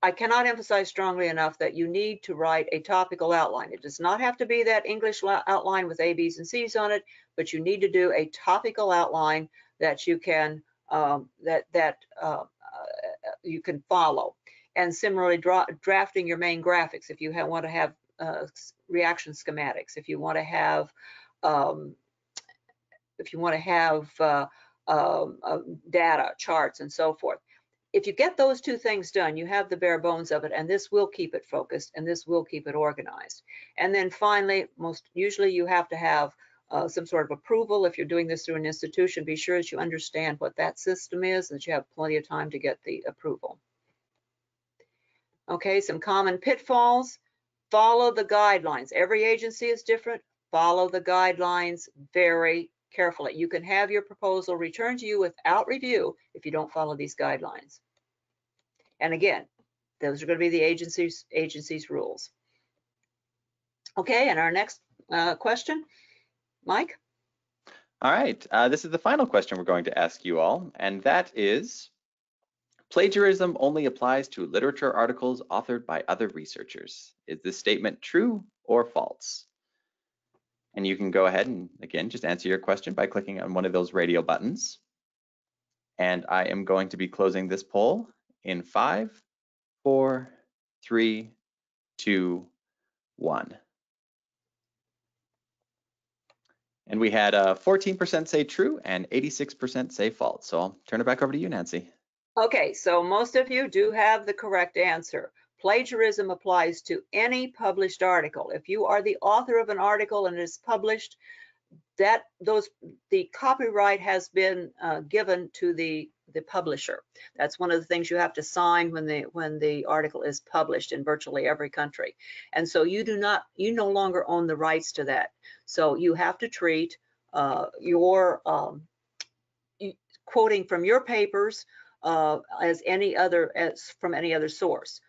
I cannot emphasize strongly enough that you need to write a topical outline. It does not have to be that English outline with A, B's, and C's on it, but you need to do a topical outline that you can um, that that uh, uh, you can follow and similarly dra drafting your main graphics if you want to have uh, reaction schematics, if you want to have um, if you want to have uh, um, uh, data, charts, and so forth. If you get those two things done, you have the bare bones of it, and this will keep it focused, and this will keep it organized. And then finally, most usually you have to have uh, some sort of approval. If you're doing this through an institution, be sure that you understand what that system is and that you have plenty of time to get the approval. Okay, some common pitfalls. Follow the guidelines. Every agency is different. Follow the guidelines very carefully. You can have your proposal returned to you without review if you don't follow these guidelines. And again, those are going to be the agency's agency's rules. Okay, and our next uh, question, Mike. All right, uh, this is the final question we're going to ask you all, and that is, Plagiarism only applies to literature articles authored by other researchers. Is this statement true or false? And you can go ahead and again, just answer your question by clicking on one of those radio buttons. And I am going to be closing this poll in five, four, three, two, one. And we had 14% uh, say true and 86% say false. So I'll turn it back over to you, Nancy. Okay, so most of you do have the correct answer. Plagiarism applies to any published article. If you are the author of an article and it is published, that those the copyright has been uh, given to the the publisher. That's one of the things you have to sign when the when the article is published in virtually every country. And so you do not you no longer own the rights to that. So you have to treat uh, your um, quoting from your papers uh, as any other as from any other source.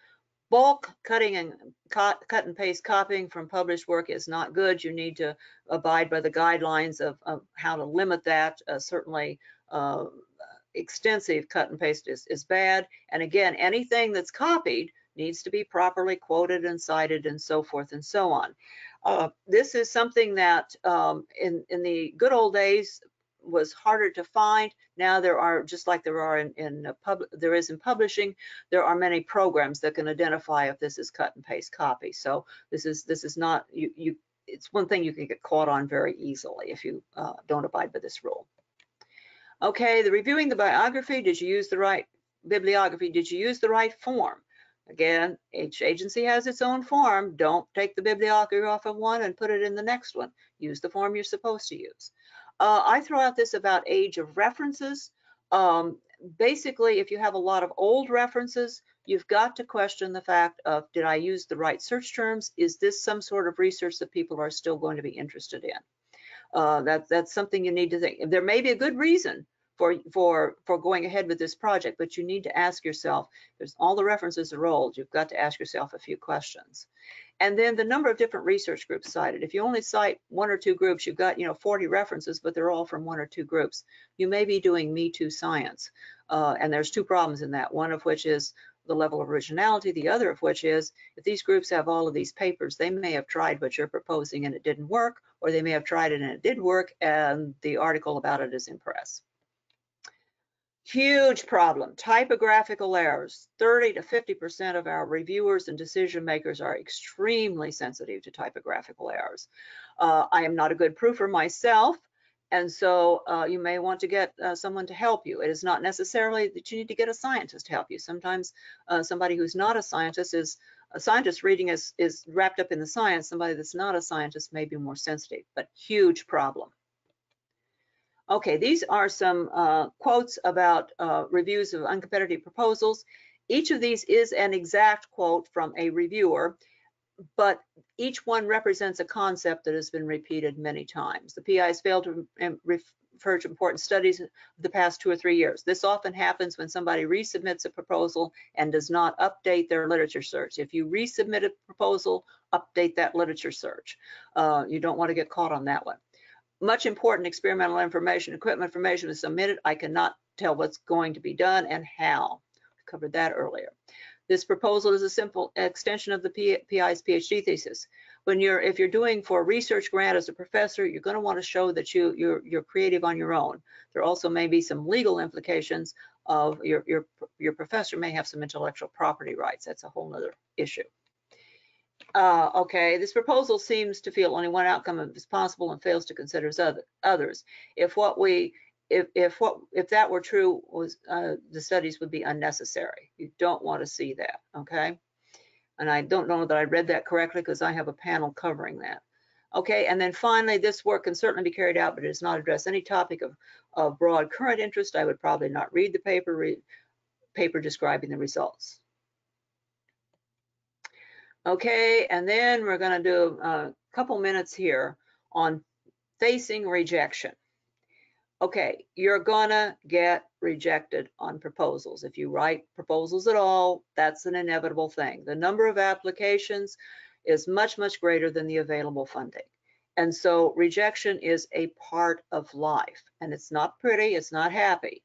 Bulk cutting and cut, cut and paste copying from published work is not good. You need to abide by the guidelines of, of how to limit that. Uh, certainly, uh, extensive cut and paste is, is bad. And again, anything that's copied needs to be properly quoted and cited and so forth and so on. Uh, this is something that um, in, in the good old days, was harder to find. Now there are, just like there are in, in pub, there is in publishing, there are many programs that can identify if this is cut and paste copy. So this is this is not you you. It's one thing you can get caught on very easily if you uh, don't abide by this rule. Okay, the reviewing the biography. Did you use the right bibliography? Did you use the right form? Again, each agency has its own form. Don't take the bibliography off of one and put it in the next one. Use the form you're supposed to use. Uh, I throw out this about age of references. Um, basically, if you have a lot of old references, you've got to question the fact of, did I use the right search terms? Is this some sort of research that people are still going to be interested in? Uh, that, that's something you need to think. There may be a good reason for, for, for going ahead with this project, but you need to ask yourself, there's all the references are old, you've got to ask yourself a few questions. And then the number of different research groups cited. If you only cite one or two groups, you've got, you know, 40 references, but they're all from one or two groups. You may be doing Me Too science. Uh, and there's two problems in that, one of which is the level of originality, the other of which is if these groups have all of these papers, they may have tried what you're proposing and it didn't work, or they may have tried it and it did work and the article about it is in press. Huge problem, typographical errors. 30 to 50% of our reviewers and decision makers are extremely sensitive to typographical errors. Uh, I am not a good proofer myself, and so uh, you may want to get uh, someone to help you. It is not necessarily that you need to get a scientist to help you. Sometimes uh, somebody who's not a scientist is a scientist reading is, is wrapped up in the science. Somebody that's not a scientist may be more sensitive, but huge problem. Okay, these are some uh, quotes about uh, reviews of uncompetitive proposals. Each of these is an exact quote from a reviewer, but each one represents a concept that has been repeated many times. The PIs failed to refer to important studies of the past two or three years. This often happens when somebody resubmits a proposal and does not update their literature search. If you resubmit a proposal, update that literature search. Uh, you don't want to get caught on that one much important experimental information, equipment information is submitted. I cannot tell what's going to be done and how. I covered that earlier. This proposal is a simple extension of the PI's PhD thesis. When you're, if you're doing for a research grant as a professor, you're going to want to show that you, you're, you're creative on your own. There also may be some legal implications of your, your, your professor may have some intellectual property rights. That's a whole other issue uh, okay, this proposal seems to feel only one outcome is possible and fails to consider other, others. If what we, if, if what, if that were true, was uh, the studies would be unnecessary. You don't want to see that, okay? And I don't know that I read that correctly because I have a panel covering that. Okay, and then finally, this work can certainly be carried out, but it does not address any topic of, of broad current interest. I would probably not read the paper, read, paper describing the results. Okay, and then we're to do a couple minutes here on facing rejection. Okay, you're gonna get rejected on proposals. If you write proposals at all, that's an inevitable thing. The number of applications is much, much greater than the available funding. And so rejection is a part of life and it's not pretty, it's not happy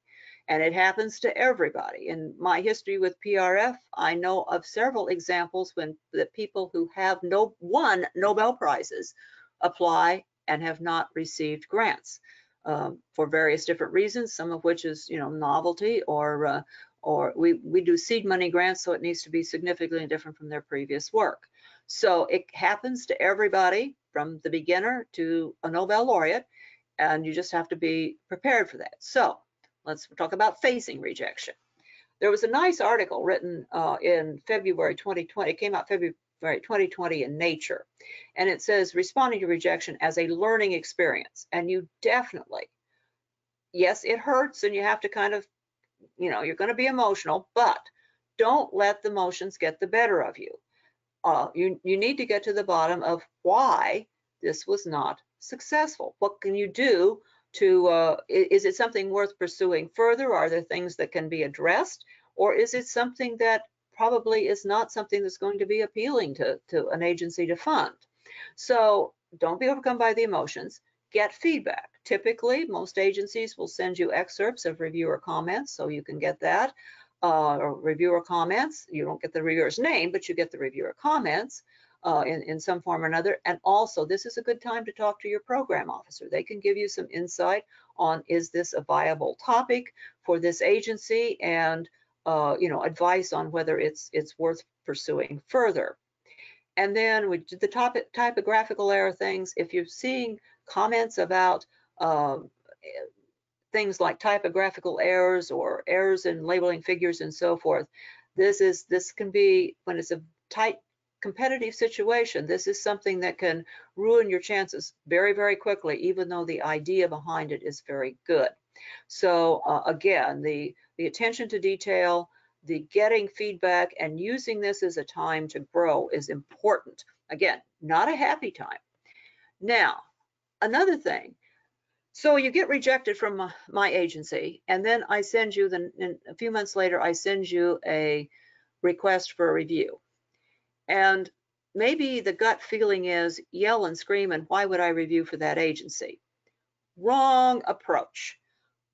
and it happens to everybody. In my history with PRF, I know of several examples when the people who have no won Nobel Prizes apply and have not received grants um, for various different reasons, some of which is, you know, novelty or uh, or we, we do seed money grants, so it needs to be significantly different from their previous work. So it happens to everybody from the beginner to a Nobel laureate, and you just have to be prepared for that. So Let's talk about facing rejection. There was a nice article written uh, in February 2020, it came out February, 2020 in Nature. And it says responding to rejection as a learning experience. And you definitely, yes, it hurts and you have to kind of, you know, you're going to be emotional, but don't let the emotions get the better of you. Uh, you, you need to get to the bottom of why this was not successful. What can you do to, uh, is it something worth pursuing further? Are there things that can be addressed? Or is it something that probably is not something that's going to be appealing to, to an agency to fund? So don't be overcome by the emotions. Get feedback. Typically, most agencies will send you excerpts of reviewer comments, so you can get that. Uh, or reviewer comments. You don't get the reviewer's name, but you get the reviewer comments uh, in, in some form or another. And also, this is a good time to talk to your program officer. They can give you some insight on is this a viable topic for this agency and uh, you know advice on whether it's it's worth pursuing further. And then we did the topic typographical error things. If you're seeing comments about uh, things like typographical errors or errors in labeling figures and so forth, this is this can be when it's a tight competitive situation, this is something that can ruin your chances very, very quickly, even though the idea behind it is very good. So uh, again, the, the attention to detail, the getting feedback and using this as a time to grow is important. Again, not a happy time. Now, another thing, so you get rejected from my, agency and then I send you, then a few months later, I send you a request for a review. And maybe the gut feeling is yell and scream and why would I review for that agency? Wrong approach.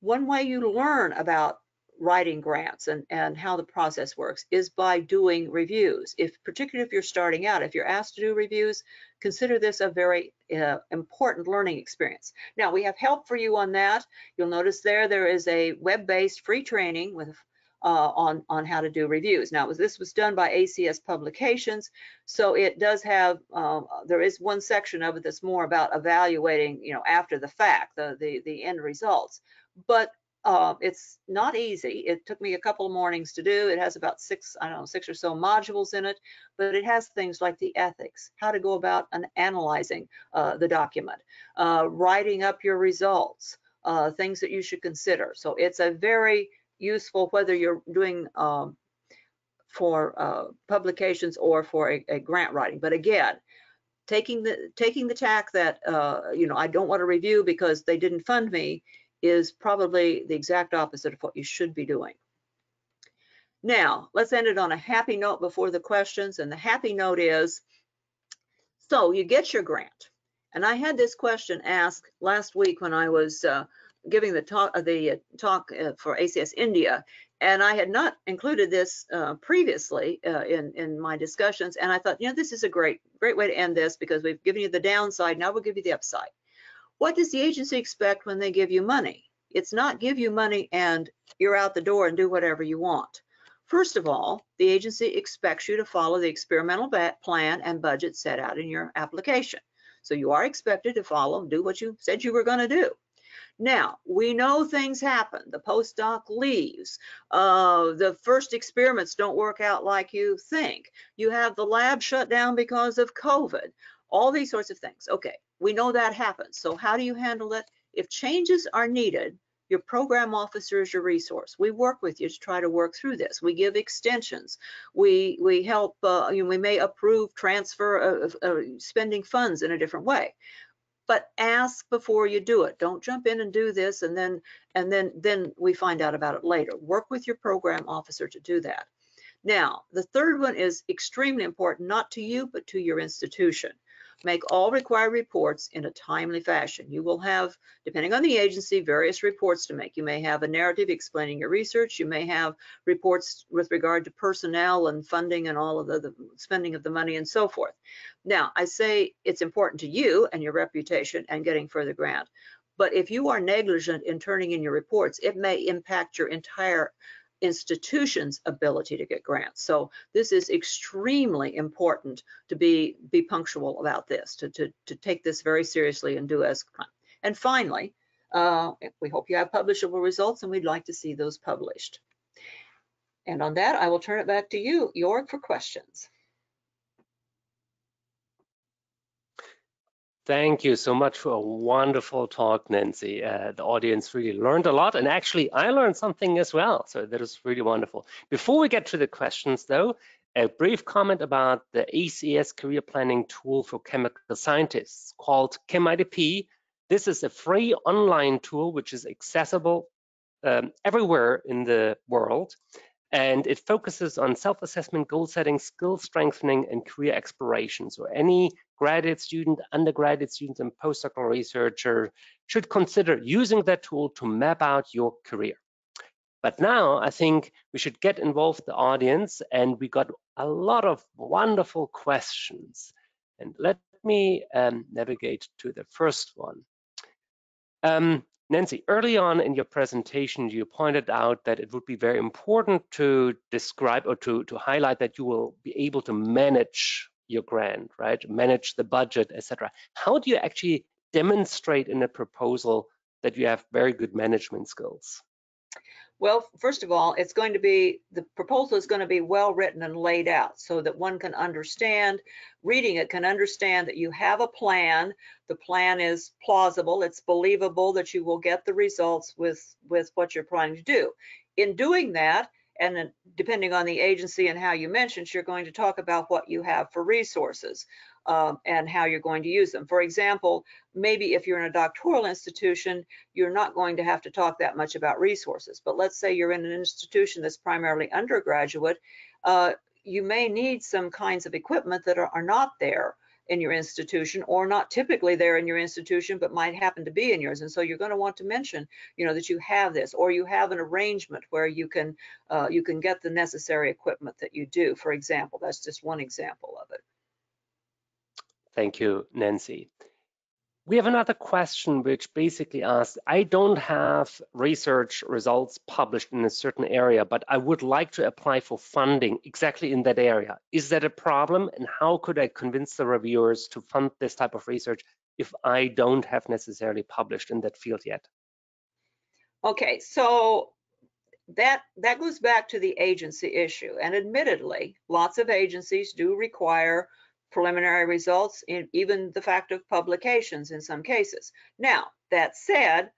One way you learn about writing grants and, and how the process works is by doing reviews. If particularly if you're starting out, if you're asked to do reviews, consider this a very uh, important learning experience. Now we have help for you on that. You'll notice there there is a web-based free training with uh, on, on how to do reviews. Now, was, this was done by ACS Publications, so it does have, uh, there is one section of it that's more about evaluating, you know, after the fact, the, the, the end results. But uh, it's not easy. It took me a couple of mornings to do. It has about six, I don't know, six or so modules in it, but it has things like the ethics, how to go about an analyzing uh, the document, uh, writing up your results, uh, things that you should consider. So it's a very useful whether you're doing um, for uh, publications or for a, a, grant writing. But again, taking the taking the tack that uh, you know I don't want to review because they didn't fund me is probably the exact opposite of what you should be doing. Now, let's end it on a happy note before the questions. And the happy note is, so you get your grant. And I had this question asked last week when I was uh, giving the talk, uh, the uh, talk uh, for ACS India, and I had not included this uh, previously uh, in in my discussions. And I thought, you know, this is a great great way to end this because we've given you the downside. Now we'll give you the upside. What does the agency expect when they give you money? It's not give you money and you're out the door and do whatever you want. First of all, the agency expects you to follow the experimental plan and budget set out in your application. So you are expected to follow, do what you said you were going to do. Now, we know things happen. The postdoc leaves. Uh, the first experiments don't work out like you think. You have the lab shut down because of COVID. All these sorts of things. Okay, we know that happens. So how do you handle it? If changes are needed, your program officer is your resource. We work with you to try to work through this. We give extensions. We we help. Uh, you know, we may approve transfer of, of, spending funds in a different way but ask before you do it. Don't jump in and do this and then and then then we find out about it later. Work with your program officer to do that. Now, the third one is extremely important, not to you, but to your institution. Make all required reports in a timely fashion. You will have, depending on the agency, various reports to make. You may have a narrative explaining your research. You may have reports with regard to personnel and funding and all of the, the spending of the money and so forth. Now, I say it's important to you and your reputation and getting further grant. But if you are negligent in turning in your reports, it may impact your entire institution's ability to get grants. So this is extremely important to be be punctual about this, to, to, to take this very seriously and do as and finally, uh, we hope you have publishable results and we'd like to see those published. And on that, I will turn it back to you, Jorg, for questions. Thank you so much for a wonderful talk, Nancy. Uh, the audience really learned a lot, and actually, I learned something as well. So that is really wonderful. Before we get to the questions, though, a brief comment about the ACS career planning tool for chemical scientists called ChemIDP. This is a free online tool which is accessible um, everywhere in the world and it focuses on self-assessment, goal setting, skill strengthening, and career exploration. So any graduate student, undergraduate student, and postdoctoral researcher should consider using that tool to map out your career. But now I think we should get involved the audience, and we got a lot of wonderful questions. And let me um, navigate to the first one. Um, Nancy, early on in your presentation, you pointed out that it would be very important to describe or to, to highlight that you will be able to manage your grant, right? Manage the budget, etc. How do you actually demonstrate in a proposal that you have very good management skills? Well, first of all, it's going to be, the proposal is going to be well written and laid out so that one can understand, reading it can understand that you have a plan. The plan is plausible, it's believable that you will get the results with, with what you're planning to do. In doing that, and then depending on the agency and how you mentioned, you're going to talk about what you have for resources um, and how you're going to use them. For example, maybe if you're in a doctoral institution, you're not going to have to talk that much about resources. But let's say you're in an institution that's primarily undergraduate, uh, you may need some kinds of equipment that are, are not there in your institution or not typically there in your institution but might happen to be in yours. And so you're going to want to mention you know that you have this or you have an arrangement where you can uh, you can get the necessary equipment that you do for example. That's just one example of it. Thank you, Nancy. We have another question which basically asks, I don't have research results published in a certain area, but I would like to apply for funding exactly in that area. Is that a problem? And how could I convince the reviewers to fund this type of research if I don't have necessarily published in that field yet? Okay, so that that goes back to the agency issue. And admittedly, lots of agencies do require preliminary results, in even the fact of publications in some cases. Now, that said,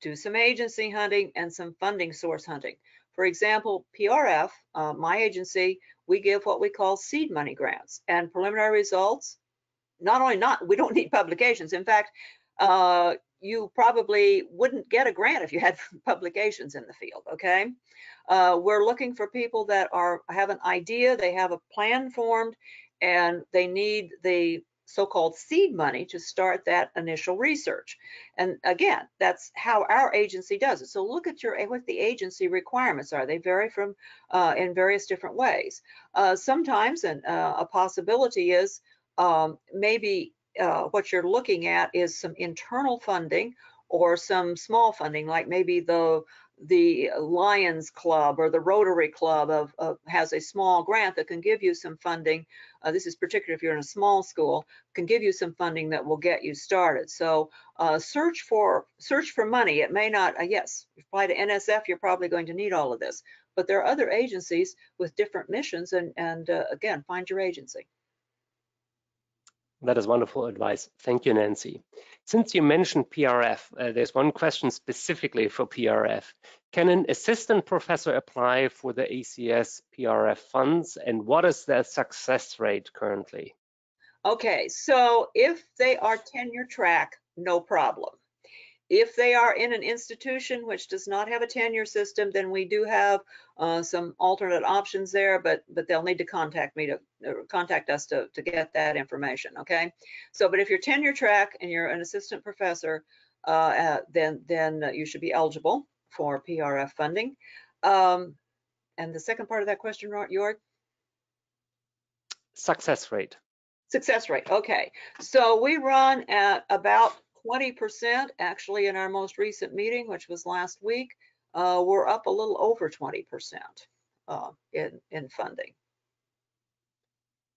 do some agency hunting and some funding source hunting. For example, PRF, uh, my agency, we give what we call seed money grants and preliminary results. Not only not, we don't need publications. In fact, uh, you probably wouldn't get a grant if you had <laughs> publications in the field, okay? Uh, we're looking for people that are have an idea, they have a plan formed, and they need the so-called seed money to start that initial research. And again, that's how our agency does it. So look at your what the agency requirements are. They vary from uh, in various different ways. Uh, sometimes, and uh, a possibility is um, maybe uh, what you're looking at is some internal funding or some small funding, like maybe the the Lions Club or the Rotary Club of, of, has a small grant that can give you some funding. Uh, this is particularly if you're in a small school, can give you some funding that will get you started. So uh, search for search for money. It may not. Uh, yes, apply to NSF. You're probably going to need all of this, but there are other agencies with different missions, and and uh, again, find your agency. That is wonderful advice. Thank you, Nancy. Since you mentioned PRF, uh, there's one question specifically for PRF. Can an assistant professor apply for the ACS PRF funds and what is their success rate currently? Okay, so if they are tenure track, no problem. If they are in an institution which does not have a tenure system, then we do have uh, some alternate options there, but but they'll need to contact me to contact us to, to get that information, okay? So, but if you're tenure track and you're an assistant professor, uh, uh, then then you should be eligible for PRF funding. Um, and the second part of that question, Jorg? Success rate. Success rate, okay. So we run at about 20% actually in our most recent meeting, which was last week. Uh, we're up a little over 20% uh, in, in funding.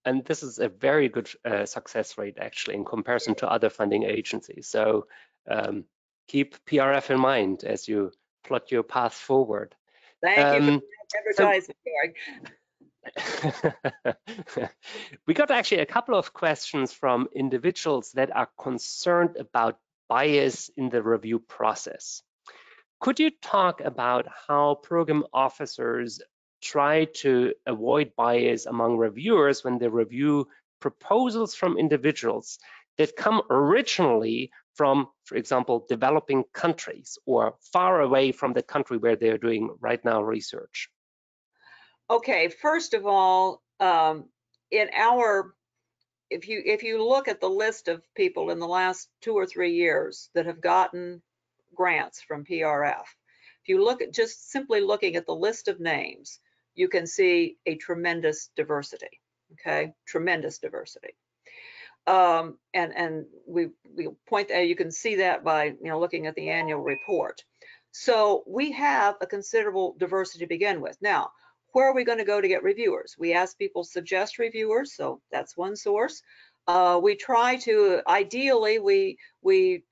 And this is a very good uh, success rate actually in comparison to other funding agencies. So um, keep PRF in mind as you plot your path forward. Thank um, you for advertising, so, <laughs> we got actually a couple of questions from individuals that are concerned about bias in the review process. Could you talk about how program officers try to avoid bias among reviewers when they review proposals from individuals that come originally from, for example, developing countries or far away from the country where they're doing right now research? Okay, first of all, um, in our, if you if you look at the list of people in the last two or three years that have gotten grants from PRF, if you look at just simply looking at the list of names, you can see a tremendous diversity. Okay, tremendous diversity. Um, and and we we point that you can see that by you know looking at the annual report. So we have a considerable diversity to begin with. Now, where are we going to go to get reviewers? We ask people suggest reviewers, so that's one source. Uh, we try to, ideally, we we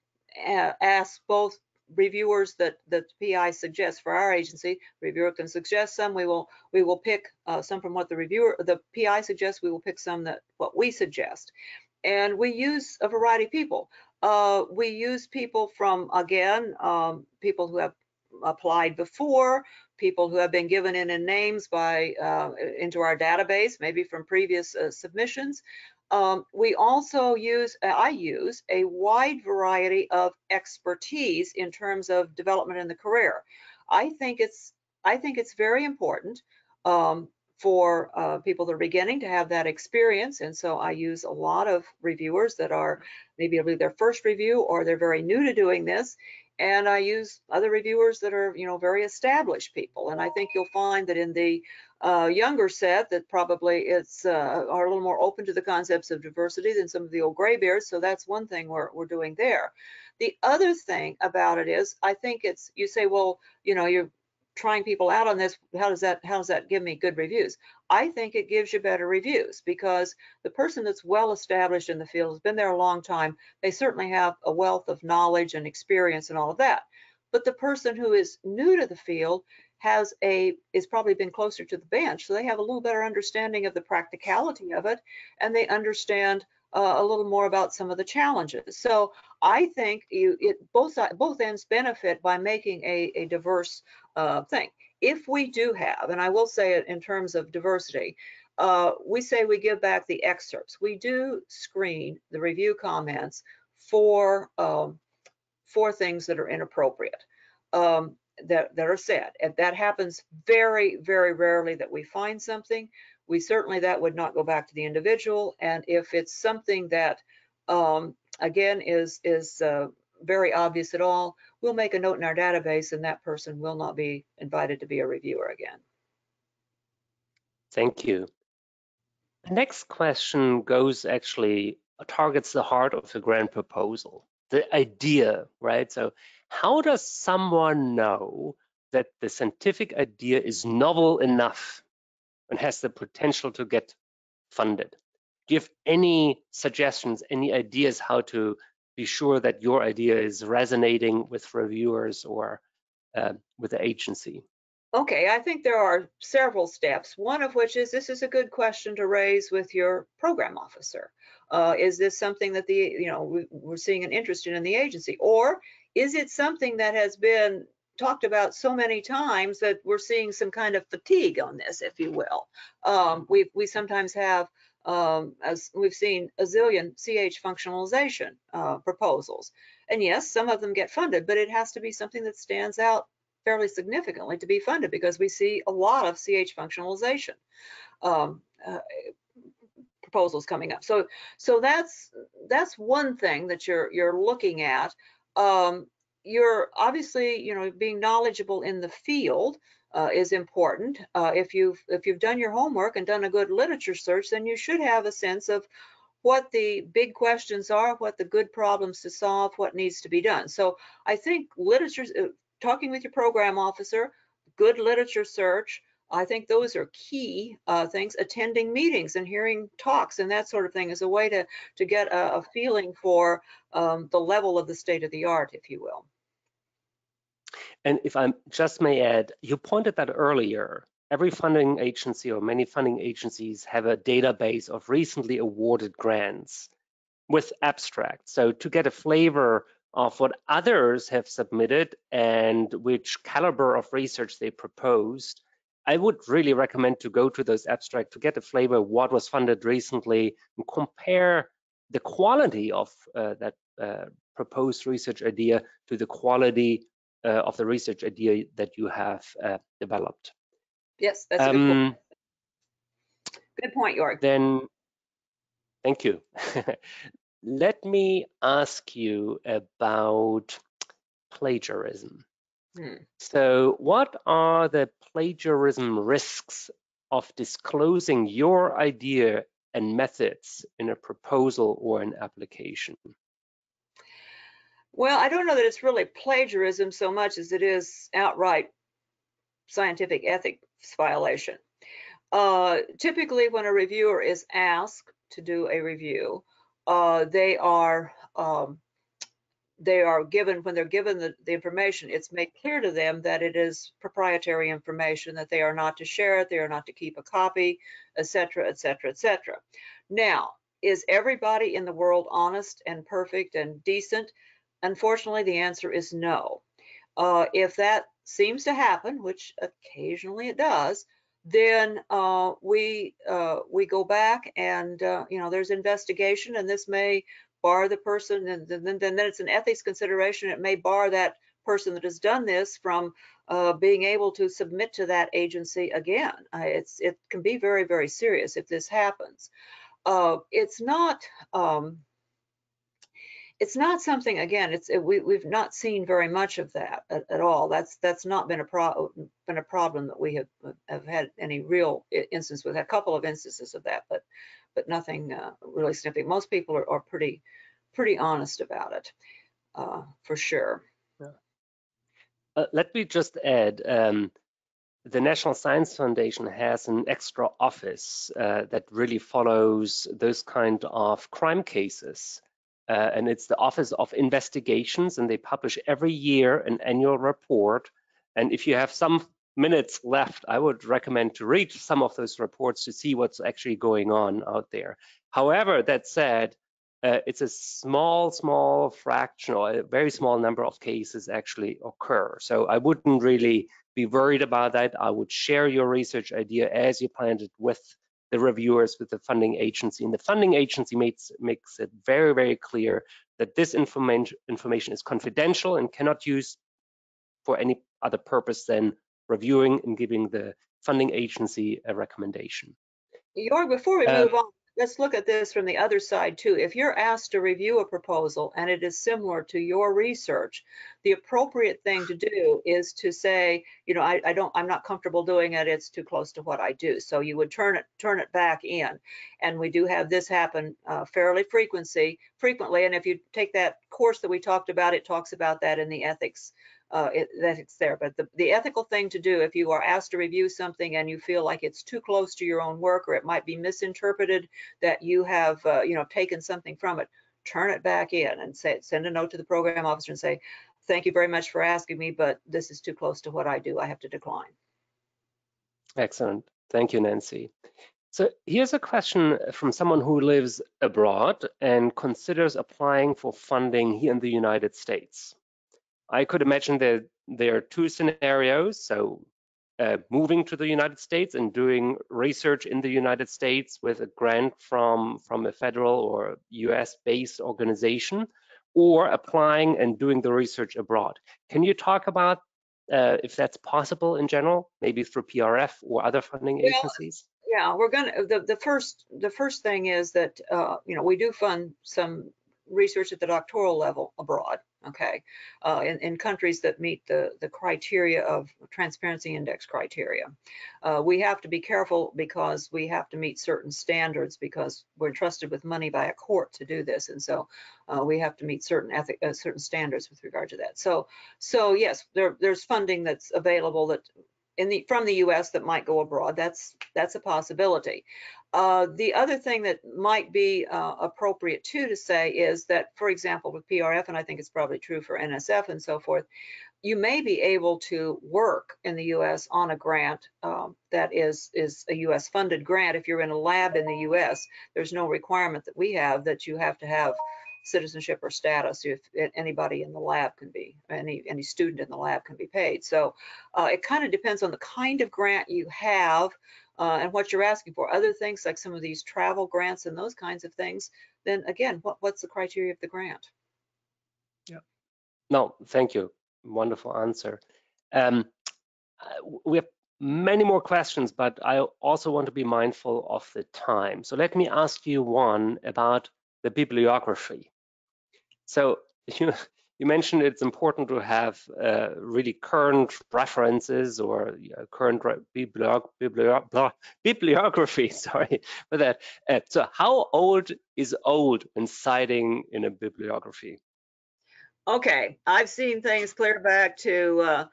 ask both reviewers that that the PI suggests for our agency. Reviewer can suggest some. We will we will pick uh, some from what the reviewer the PI suggests. We will pick some that what we suggest, and we use a variety of people. Uh, we use people from again um, people who have applied before, people who have been given in, names by uh, into our database, maybe from previous uh, submissions. Um, we also use, uh, I use a wide variety of expertise in terms of development in the career. I think it's, I think it's very important um, for uh, people that are beginning to have that experience. And so I use a lot of reviewers that are maybe it'll be their first review or they're very new to doing this and I use other reviewers that are, you know, very established people. And I think you'll find that in the uh, younger set that probably it's uh, are a little more open to the concepts of diversity than some of the old graybeards. So that's one thing we're we're doing there. The other thing about it is, I think it's you say, well, you know, you're trying people out on this how does that how does that give me good reviews i think it gives you better reviews because the person that's well established in the field has been there a long time they certainly have a wealth of knowledge and experience and all of that but the person who is new to the field has a is probably been closer to the bench so they have a little better understanding of the practicality of it and they understand uh, a little more about some of the challenges. So I think you, it both both ends benefit by making a, a diverse uh, thing. If we do have, and I will say it in terms of diversity, uh, we say we give back the excerpts. We do screen the review comments for um, for things that are inappropriate. Um, that, that are said. And that happens very, very rarely that we find something we certainly that would not go back to the individual. And if it's something that, um, again, is is uh, very obvious at all, we'll make a note in our database, and that person will not be invited to be a reviewer again. Thank you. The next question goes actually uh, targets the heart of the grant proposal, the idea, right? So how does someone know that the scientific idea is novel enough and has the potential to get funded. Do you have any suggestions, any ideas how to be sure that your idea is resonating with reviewers or uh, with the agency? Okay, I think there are several steps. One of which is this is a good question to raise with your program officer. Uh, is this something that the, you know, we, we're seeing an interest in in the agency? Or is it something that has been talked about so many times that we're seeing some kind of fatigue on this, if you will. Um, we we sometimes have, um, as we've seen, a zillion CH functionalization uh, proposals, and yes, some of them get funded, but it has to be something that stands out fairly significantly to be funded because we see a lot of CH functionalization. Um, uh, proposals coming up. So so that's that's one thing that you're you're looking at. Um, you're obviously, you know, being knowledgeable in the field uh, is important. Uh, if you've if you've done your homework and done a good literature search, then you should have a sense of what the big questions are, what the good problems to solve, what needs to be done. So I think literature, uh, talking with your program officer, good literature search, I think those are key uh, things. Attending meetings and hearing talks and that sort of thing is a way to to get a, a feeling for um, the level of the state of the art, if you will. And if I just may add, you pointed that earlier, every funding agency or many funding agencies have a database of recently awarded grants with abstracts. So to get a flavor of what others have submitted and which caliber of research they proposed, I would really recommend to go to those abstracts to get a flavor of what was funded recently and compare the quality of uh, that uh, proposed research idea to the quality uh, of the research idea that you have uh, developed. Yes, that's a good point. Um, good point, Jorg. Then, thank you. <laughs> Let me ask you about plagiarism. Hmm. So what are the plagiarism risks of disclosing your idea and methods in a proposal or an application? Well, I don't know that it's really plagiarism so much as it is outright scientific ethics violation. Uh, typically, when a reviewer is asked to do a review, uh, they are um, they are given when they're given the, the, information it's made clear to them that it is proprietary information that they are not to share it they are not to keep a copy etc etc etc now is everybody in the world honest and perfect and decent unfortunately the answer is no. Uh, if that seems to happen which occasionally it does then uh, we uh, we go back and uh, you know there's investigation and this may bar the person and then, then, then it's an ethics consideration. It may bar that person that has done this from uh, being able to submit to that agency again. It's it can be very very serious if this happens. Uh, it's not um, it's not something again it's it, we, we've not seen very much of that at, at, all. That's that's not been a pro been a problem that we have have had any real instance with a couple of instances of that but but nothing uh, really significant. Most people are, are, pretty pretty honest about it uh, for sure. Yeah. uh, let me just add um, the National Science Foundation has an extra office uh, that really follows those kind of crime cases uh, and it's the Office of Investigations, and they publish every year an annual report. And if you have some minutes left, I would recommend to read some of those reports to see what's actually going on out there. However, that said, uh, it's a small, small fraction or a very small number of cases actually occur. So I wouldn't really be worried about that. I would share your research idea as you planned it with the reviewers with the funding agency. And the funding agency makes, makes it very, very clear that this information, information is confidential and cannot use for any other purpose than reviewing and giving the funding agency a recommendation. Jorg, before we uh, move on, let's look at this from the other side too. If you're asked to review a proposal and it is similar to your research, the appropriate thing to do is to say, you know, I, I don't, I'm not comfortable doing it. It's too close to what I do. So you would turn it, turn it back in. And we do have this happen uh, fairly frequency, frequently. And if you take that course that we talked about, it talks about that in the ethics uh, it, that it's there. But the, the ethical thing to do if you are asked to review something and you feel like it's too close to your own work or it might be misinterpreted that you have, uh, you know, taken something from it, turn it back in and say, send a note to the program officer and say, thank you very much for asking me, but this is too close to what I do. I have to decline. Excellent. Thank you, Nancy. So here's a question from someone who lives abroad and considers applying for funding here in the United States. I could imagine that there are two scenarios. So uh, moving to the United States and doing research in the United States with a grant from, from a federal or US based organization, or applying and doing the research abroad. Can you talk about uh, if that's possible in general, maybe through PRF or other funding well, agencies? Yeah, we're gonna. The, the first the first thing is that uh, you know we do fund some research at the doctoral level abroad, okay, uh, in, in, countries that meet the, the criteria of transparency index criteria. Uh, we have to be careful because we have to meet certain standards because we're entrusted with money by a court to do this. And so uh, we have to meet certain ethic, uh, certain standards with regard to that. So, so yes, there, there's funding that's available that in the from the US that might go abroad. That's that's a possibility. Uh, the other thing that might be uh, appropriate too to say is that, for example, with PRF, and I think it's probably true for NSF and so forth, you may be able to work in the US on a grant um, that is, is a US funded grant. If you're in a lab in the US, there's no requirement that we have that you have to have citizenship or status if anybody in the lab can be, any, any student in the lab can be paid. So uh, it kind of depends on the kind of grant you have uh, and what you're asking for. Other things like some of these travel grants and those kinds of things, then again, what, what's the criteria of the grant? Yeah. No, thank you. Wonderful answer. Um, uh, we have many more questions, but I also want to be mindful of the time. So let me ask you one about the bibliography. So <laughs> you, you mentioned it's important to have uh, really current references or uh, current bibliog bibliog <laughs> bibliography, <laughs> sorry for that. Uh, so how old is old when citing in a bibliography? Okay, I've seen things clear back to, uh,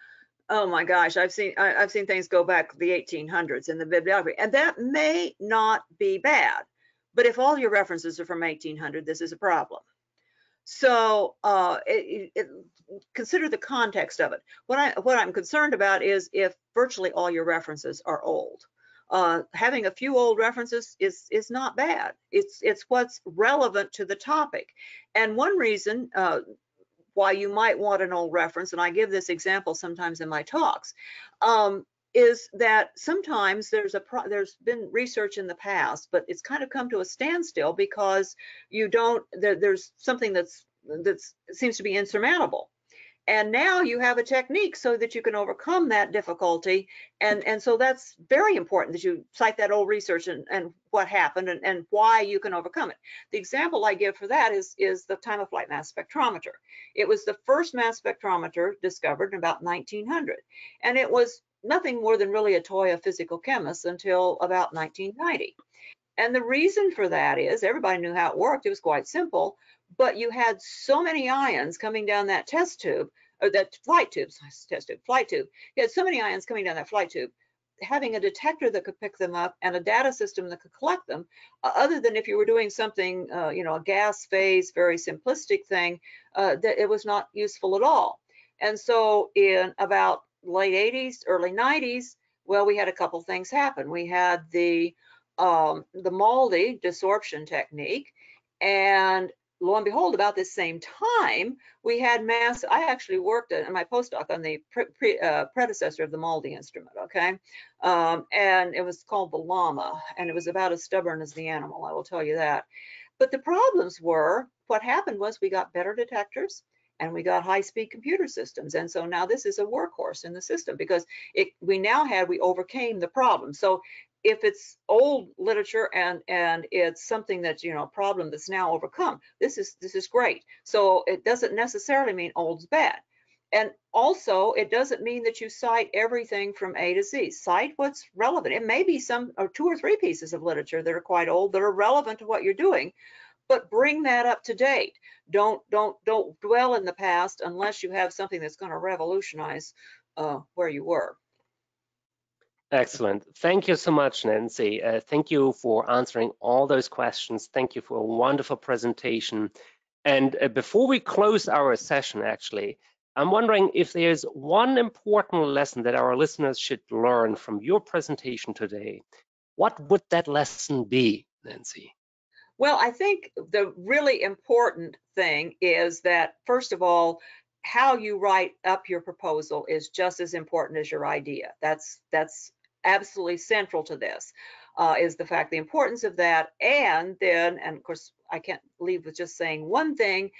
oh my gosh, I've seen I, have seen things go back to the 1800s in the bibliography, and that may not be bad. But if all your references are from 1800, this is a problem. So uh, it, it, consider the context of it. What I what I'm concerned about is if virtually all your references are old. Uh, having a few old references is is not bad. It's it's what's relevant to the topic. And one reason uh, why you might want an old reference, and I give this example sometimes in my talks, um, is that sometimes there's a pro there's been research in the past, but it's kind of come to a standstill because you don't there, there's something that's that seems to be insurmountable. And now you have a technique so that you can overcome that difficulty. And, and so that's very important that you cite that old research and, and what happened and, and why you can overcome it. The example I give for that is, is the time of flight mass spectrometer. It was the first mass spectrometer discovered in about 1900. And it was nothing more than really a toy of physical chemists until about 1990. And the reason for that is everybody knew how it worked. It was quite simple, but you had so many ions coming down that test tube, or that flight tube, test tube, flight tube. You had so many ions coming down that flight tube. Having a detector that could pick them up and a data system that could collect them, uh, other than if you were doing something, uh, you know, a gas phase, very simplistic thing, uh, that it was not useful at all. And so in about late 80s, early 90s, well, we had a couple things happen. We had the um, the MALDI desorption technique, and lo and behold, about this same time, we had mass. I actually worked in my postdoc on the pre, pre, uh, predecessor of the MALDI instrument, okay? Um, and it was called the llama, and it was about as stubborn as the animal, I will tell you that. But the problems were, what happened was we got better detectors, and we got high-speed computer systems. And so now this is a workhorse in the system because it we now had we overcame the problem. So if it's old literature and and it's something that's you know a problem that's now overcome, this is this is great. So it doesn't necessarily mean old's bad. And also, it doesn't mean that you cite everything from A to Z. Cite what's relevant. It may be some or two or three pieces of literature that are quite old that are relevant to what you're doing, but bring that up to date. Don't don't don't dwell in the past unless you have something that's going to revolutionize uh, where you were. Excellent. Thank you so much, Nancy. Uh, thank you for answering all those questions. Thank you for a wonderful presentation. And uh, before we close our session, actually, I'm wondering if there's one important lesson that our listeners should learn from your presentation today. What would that lesson be, Nancy? Well, I think the really important thing is that, first of all, how you write up your proposal is just as important as your idea. That's that's absolutely central to this. Uh, is the fact the importance of that, and then, and of course, I can't leave with just saying one thing.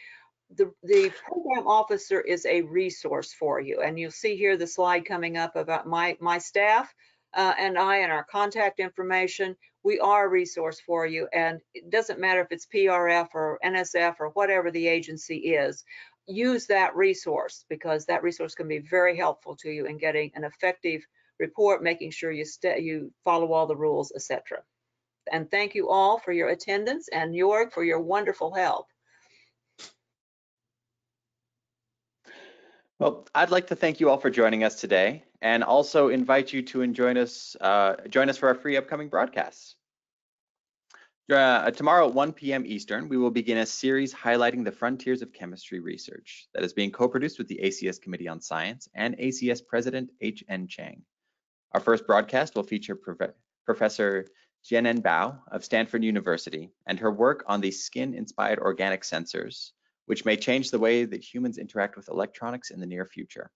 The, the program officer is a resource for you, and you'll see here the slide coming up about my my staff uh, and I and our contact information we are a resource for you. And it doesn't matter if it's PRF or NSF or whatever the agency is, use that resource because that resource can be very helpful to you in getting an effective report, making sure you, you follow all the rules, etc. And thank you all for your attendance and Jorg for your wonderful help. Well, I'd like to thank you all for joining us today and also invite you to join us, uh, join us for our free upcoming broadcasts. Uh, tomorrow at 1 p.m. Eastern, we will begin a series highlighting the frontiers of chemistry research that is being co-produced with the ACS Committee on Science and ACS President H.N. Cheng. Our first broadcast will feature Prof Professor Zhenan Bao of Stanford University and her work on the skin-inspired organic sensors, which may change the way that humans interact with electronics in the near future.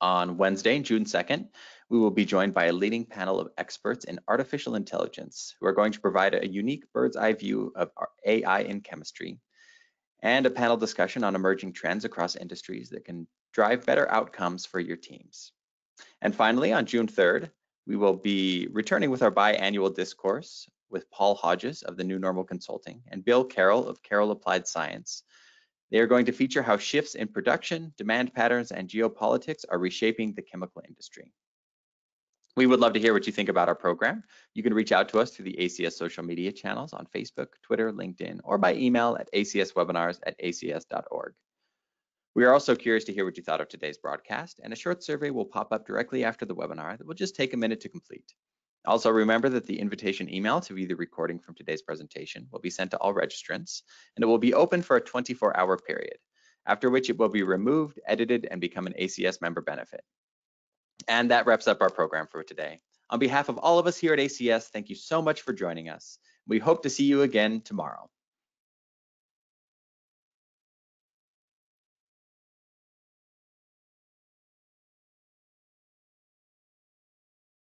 On Wednesday, June 2nd, we will be joined by a leading panel of experts in artificial intelligence who are going to provide a unique bird's eye view of AI in chemistry and a panel discussion on emerging trends across industries that can drive better outcomes for your teams. And finally, on June 3rd, we will be returning with our biannual discourse with Paul Hodges of the New Normal Consulting and Bill Carroll of Carroll Applied Science they are going to feature how shifts in production, demand patterns, and geopolitics are reshaping the chemical industry. We would love to hear what you think about our program. You can reach out to us through the ACS social media channels on Facebook, Twitter, LinkedIn, or by email at acswebinars at acs.org. We are also curious to hear what you thought of today's broadcast, and a short survey will pop up directly after the webinar that will just take a minute to complete. Also remember that the invitation email to view the recording from today's presentation will be sent to all registrants and it will be open for a 24 hour period, after which it will be removed, edited, and become an ACS member benefit. And that wraps up our program for today. On behalf of all of us here at ACS, thank you so much for joining us. We hope to see you again tomorrow.